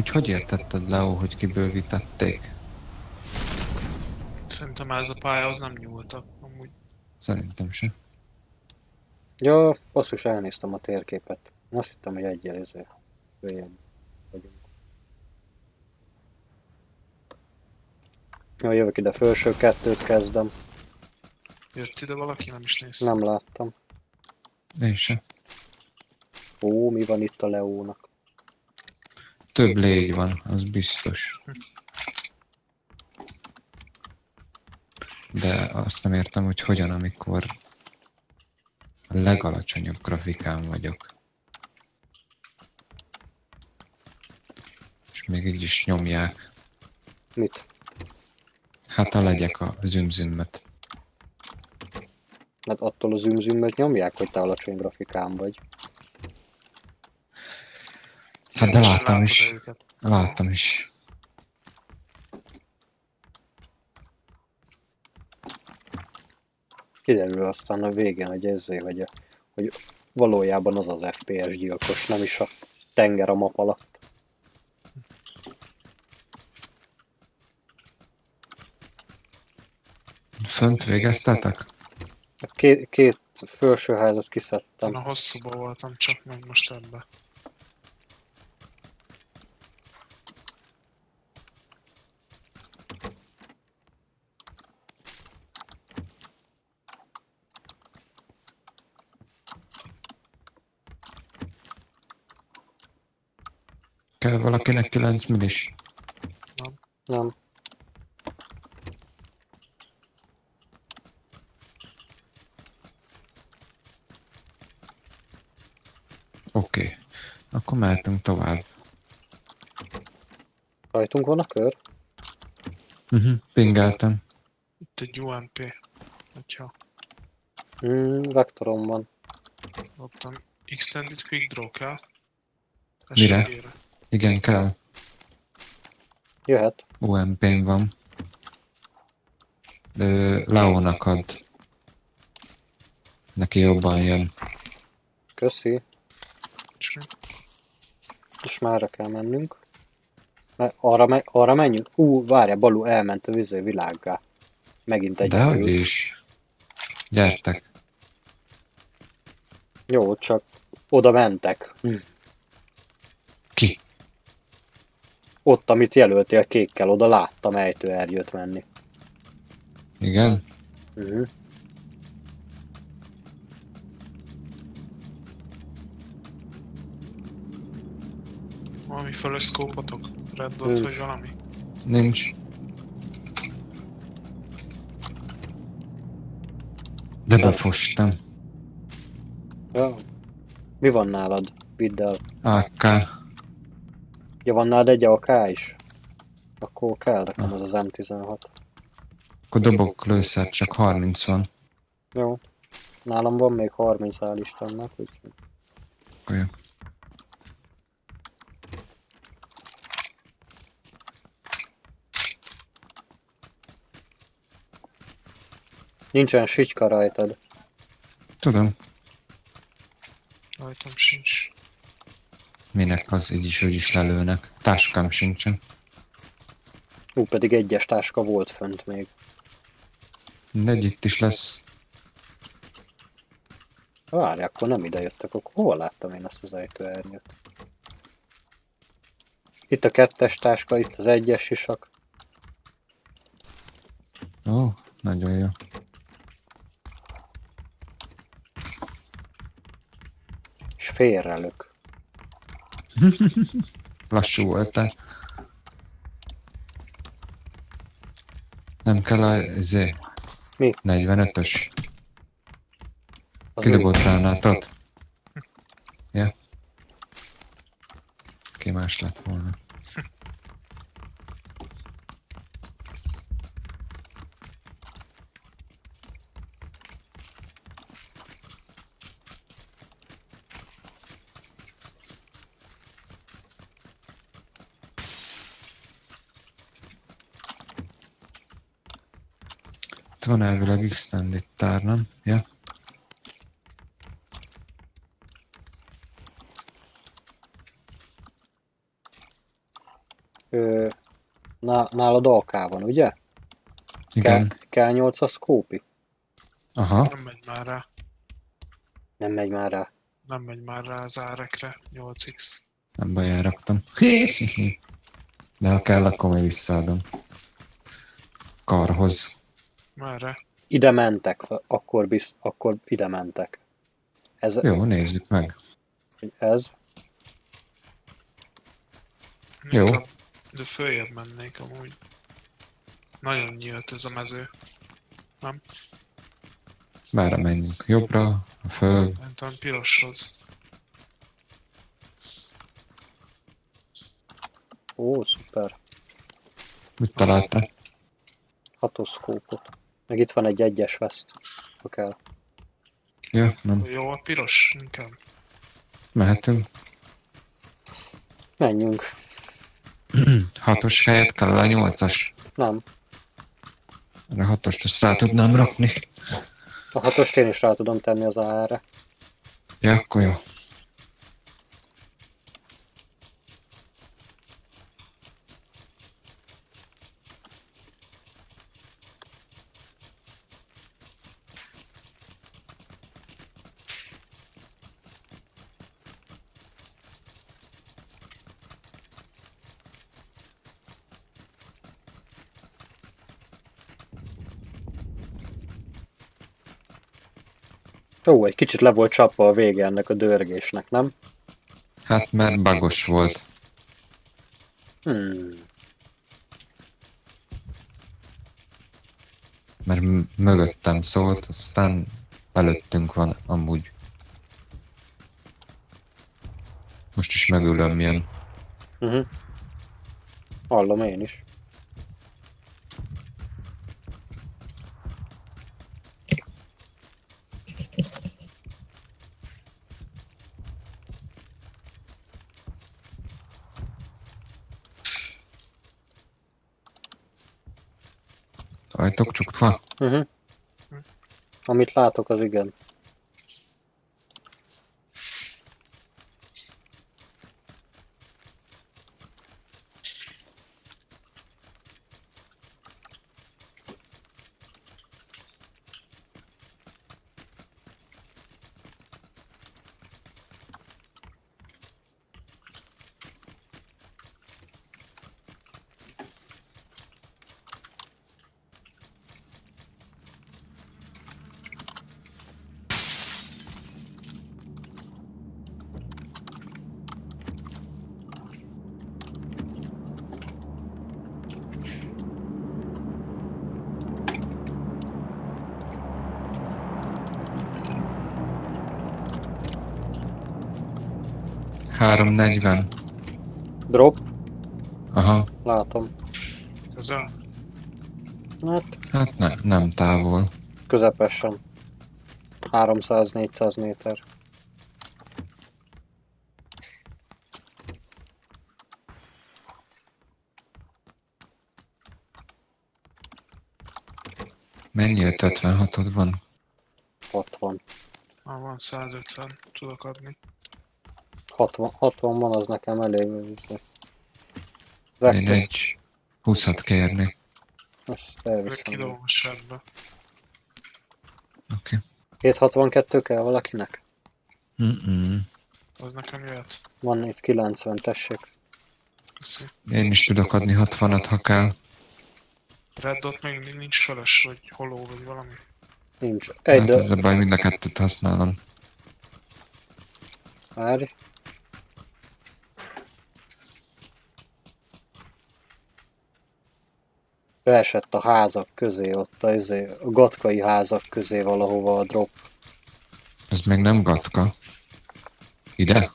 Amúgy hogy értetted, Leo, hogy kibővítették? Szerintem ez a pályahoz nem nyúltak. Amúgy Szerintem sem. Ja, basszus, elnéztem a térképet. Azt hittem, hogy egyel ezért följebb vagyunk. Jó, jövök ide, felső kettőt kezdem. jött ide valaki, nem is nézte. Nem láttam. Én sem. Ó, mi van itt a Leónak? Több légy van, az biztos. De azt nem értem, hogy hogyan, amikor a legalacsonyabb grafikán vagyok. És még így is nyomják. Mit? Hát a legyek a zümzümmet. Hát attól az ümzümmöt nyomják, hogy te alacsony grafikán vagy. Hát de láttam is. Őket. Láttam is. Kiderül aztán a végén, hogy ezzé, hogy, a, hogy valójában az az FPS gyilkos, nem is a tenger a map alatt. Fönt végeztetek? A két, két felső házat Én kiszedtem. a hosszúba voltam, csak meg most ebbe. Kell valakinek 9 millis? Nem. Oké. Okay. Akkor mehetünk tovább. Rajtunk van a kör? Uh-huh. Pingeltem. Itt egy UMP. Hogyha Hmm, vektorom van. ottan Extended Quick Draw kell. Mire? Esélyére. Igen, kell. Jöhet. UMP-n van. Ö, Leónak ad. Neki jobban jön. Köszi. És márra kell mennünk. Me- arra, me- arra menjünk? Ú, várja, Balú elment a viző világgá. Megint egy De hogy erőt. is. Gyertek. Jó, csak oda mentek. Hm. Ki? Ott, amit jelöltél kékkel, oda láttam ejtőernyőt menni. Igen? Uh-huh. valami fölöszkópotok? Red dot Nincs. vagy valami? Nincs. De befostam. Ja. Mi van nálad? Vidd el. AK. Ja, van nálad egy AK is? Akkor kell nekem az az M16. Akkor dobok lőszer, csak 30 van. Jó. Nálam van még 30 hál' Istennek, úgyhogy... Akkor jó. Nincsen sicska rajtad. Tudom, Rajtam sincs. Minek az így is, úgy is lelőnek. Táskám sincsen. Ú, pedig egyes táska volt fönt még. Mindegy, itt is lesz. Várj, akkor nem ide jöttek, akkor hol láttam én ezt az ejtőernyőt? Itt a kettes táska, itt az egyes sisak. Ó, nagyon jó. És félrelök. Lassú voltál. Nem kell a izé, Mi? 45-ös. Az Kidobott ránátot? Ja. Ki más lett volna. Van elvileg extended tár, nem? Ja. Ö, ná, nálad AK van, ugye? Igen. K8 a szkópi? Aha. Nem megy már rá. Nem megy már rá. Nem megy már rá az árekre. 8x. Nem baj, elraktam. De ha kell, akkor még visszaadom. Karhoz. Merre? Ide mentek, akkor, bizt, akkor ide mentek. Ez, Jó, nézzük meg. ez Jó. De följebb mennék amúgy. Nagyon nyílt ez a mező. Merre menjünk? Jobbra, a föl. Szerintem piroshoz. Ó, szuper. Mit találtál? Hatoszkópot. Meg itt van egy egyes veszt, ha kell. Ja, nem. Jó, a piros inkább. Mehetünk. Menjünk. Hatos helyet kell a nyolcas. Nem. A hatost azt rá tudnám rakni. A hatost én is rá tudom tenni az AR-re. Ja, akkor jó. Ó, egy kicsit le volt csapva a vége ennek a dörgésnek, nem? Hát mert bagos volt. Hmm. Mert mögöttem szólt, aztán előttünk van amúgy. Most is megülöm jön. Uh-huh. Hallom én is. Ajtók csukva? Uh-huh. Amit látok, az igen. Három negyven. Drop, Aha, látom. Közel? Hát hát ne, nem távol. közepesen. 300-400 méter. Mennyi 556-od van? 60. Ah, van 150, tudok adni. 60, 60 van, az nekem elég. ez- Én egy 20-at kérni. most elviszem. Oké. 762 kell valakinek? Mm-mm. Az nekem jöhet. Van itt 90, tessék. Köszi. Én is tudok adni 60-at, ha kell. Red dot még nincs feles, vagy holó, vagy valami. Nincs. Egy, Hát ez a baj, mind a kettőt használom. Várj. Beesett a házak közé, ott a, izé, a gatkai házak közé valahova a drop, Ez még nem gatka. Ide?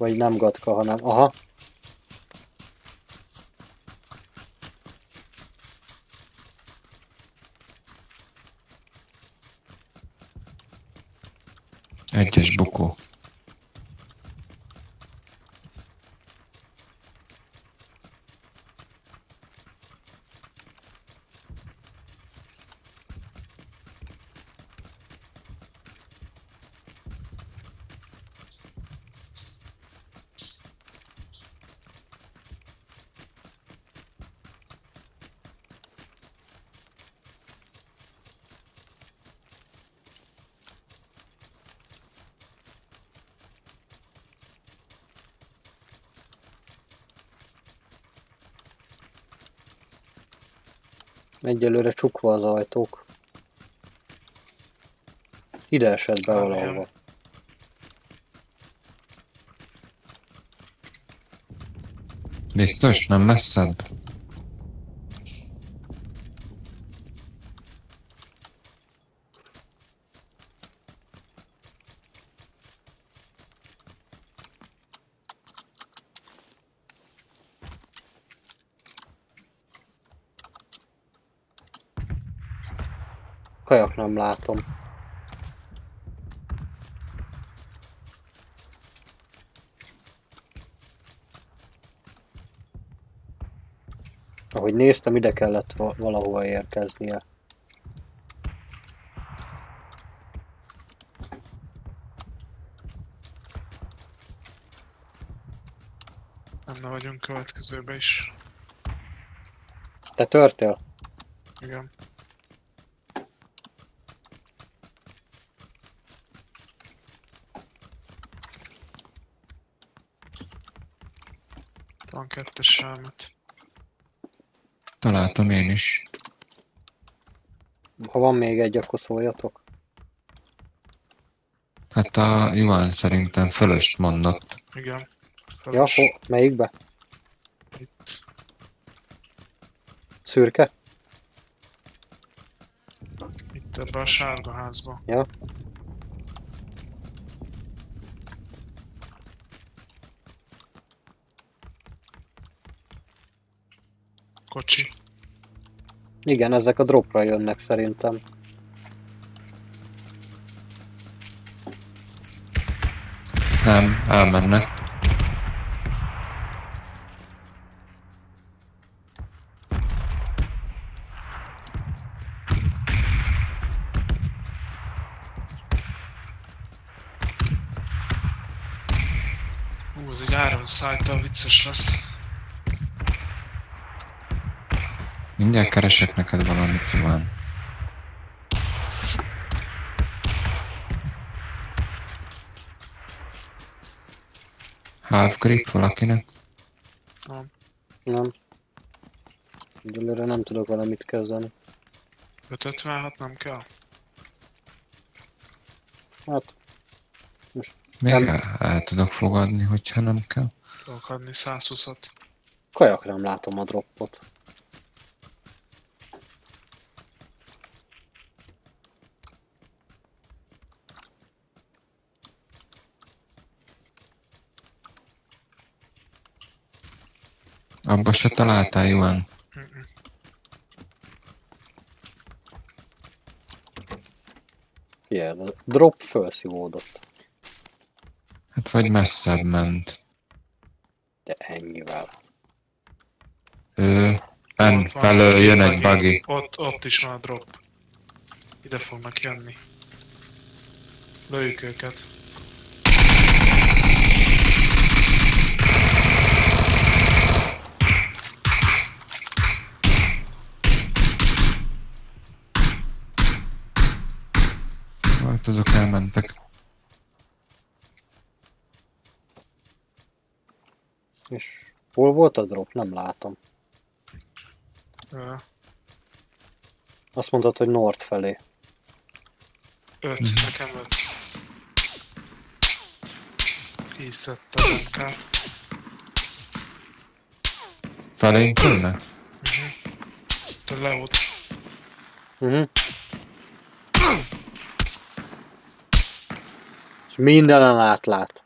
vagy nem gatka, hanem, aha, Egyes bukó. Egyelőre csukva az ajtók. Ide esett be Ah, valahova. Biztos? Nem messzebb? Kajak nem látom. Ahogy néztem, ide kellett va- valahova érkeznie. Benne vagyunk következőbe is. Te törtél? Igen. Kettes elmet. Találtam én is. Ha van még egy, akkor szóljatok. Hát a Juan szerintem fölöst mondott. Igen. Ja, Feles. ho, melyikbe? Itt. Szürke? Itt ebbe a sárga házba. Ja. kocsi. Igen, ezek a dropra jönnek szerintem. Nem, elmennek. Ú, ez egy áron szálltal vicces lesz. Mindjárt keresek neked valamit, Iván. Half grip valakinek? Nem. Egyelőre nem tudok valamit kezdeni. 556 nem kell? Hát, Még Nem. el, el tudok fogadni, hogyha nem kell. Tudok adni 120-at. kajak nem látom a droppot. Abba se találtál? Mm-mm. Ilyen, drop felszívódott. Hát vagy messzebb ment. De ennyivel. Ő, van felől jön egy buggy. Ott, ott is van a drop. Ide fognak jönni. Lőjük őket. Hát azok elmentek. És hol volt a drop? Nem látom. Ö, Azt mondtad, hogy Nord felé. Öt, Mhm. nekem öt. Kiszedte a munkát. Felénk jönnek? Uh-huh. Te leót. Uh-huh. És mindenen átlát.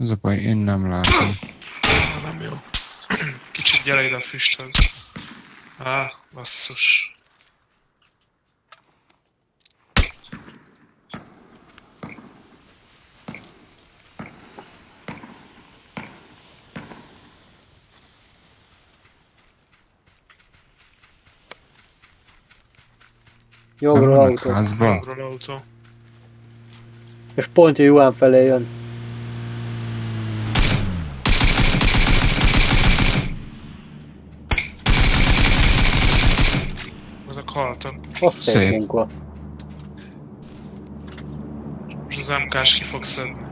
Az a baj, én nem látom. Ah, nem jó. Kicsit gyere ide a füsthöz. Á, basszus. Jobbról autó. házba? Jobbról autó. És pont a Juan felé jön. Haltak. Az szép, Szép. munka. És az MK-s ki fog szedni.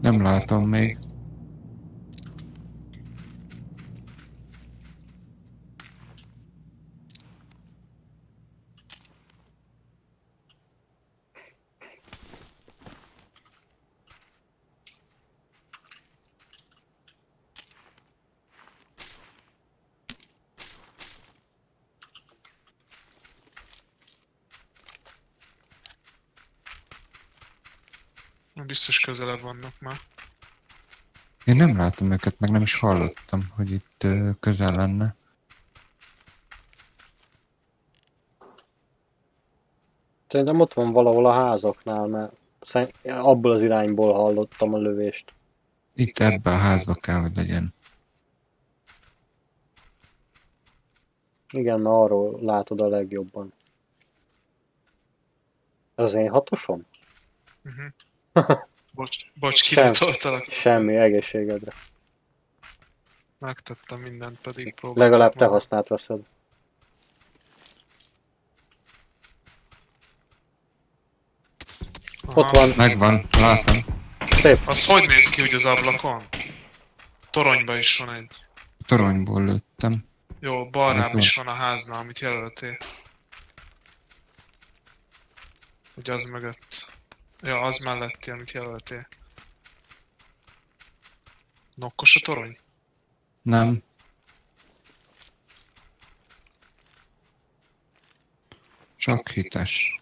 Nem látom még. Biztos közelebb vannak már. Én nem látom őket, meg nem is hallottam, hogy itt közel lenne. Szerintem ott van valahol a házaknál, mert abból az irányból hallottam a lövést. Itt ebbe a házba kell, hogy legyen. Igen, mert arról látod a legjobban. Ez az én hatosom? Uh-huh. Bocs, bocs, Sem. kilutoltalak. Semmi, egészségedre. Megtettem mindent, pedig próbáltam. Legalább te használt veszed. Aha. Ott van, Megvan, látom. szép. Az hogy néz ki úgy az ablakon? Toronyba is van egy. Toronyból lőttem. Jó, balnám Látom. is van a háznál, amit jelöltél. Hogy az mögött. Ja, az melletti, amit jelöltél. Nokkos a torony? Nem. Csak hites.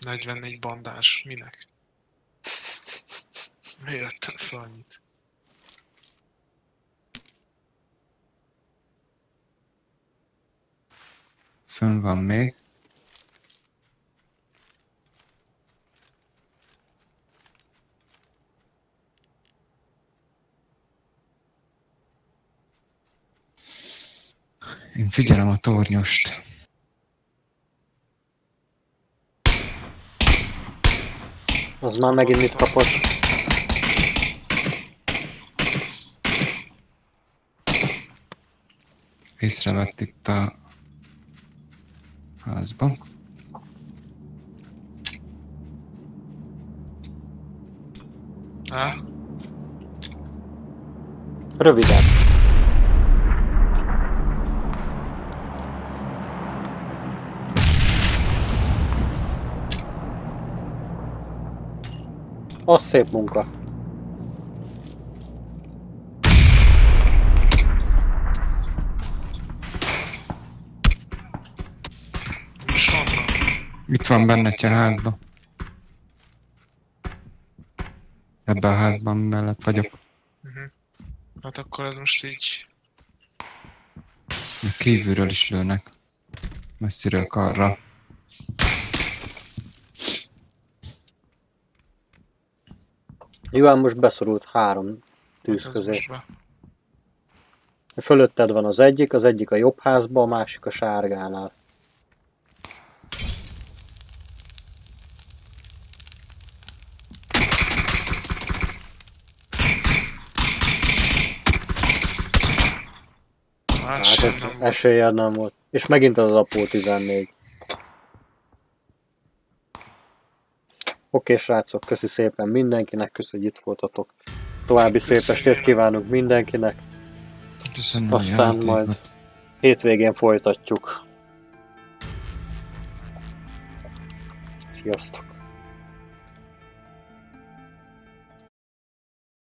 Negyvennégy bandás. Minek? Miért vettem fel annyit? Fönn van még. Én figyelem a tornyost. Az már megint mit kapott? Észrevett itt a házban. Á, Röviden. Az szép munka. most honnan? Itt van benne a házban. Ebben a házban mellett vagyok. Uh-huh. Hát akkor ez most így... Még Kívülről is lőnek. Messziről karra. Johan most beszorult három tűz ez közé. Fölötted van az egyik, az egyik a jobb házba, a másik a sárgánál. Hát Hát ott nem volt. És megint az Apó 14. Oké, srácok, köszi szépen mindenkinek, köszi, hogy itt voltatok. További szép estét kívánunk mindenkinek. Köszönöm Aztán majd hétvégén folytatjuk. Sziasztok!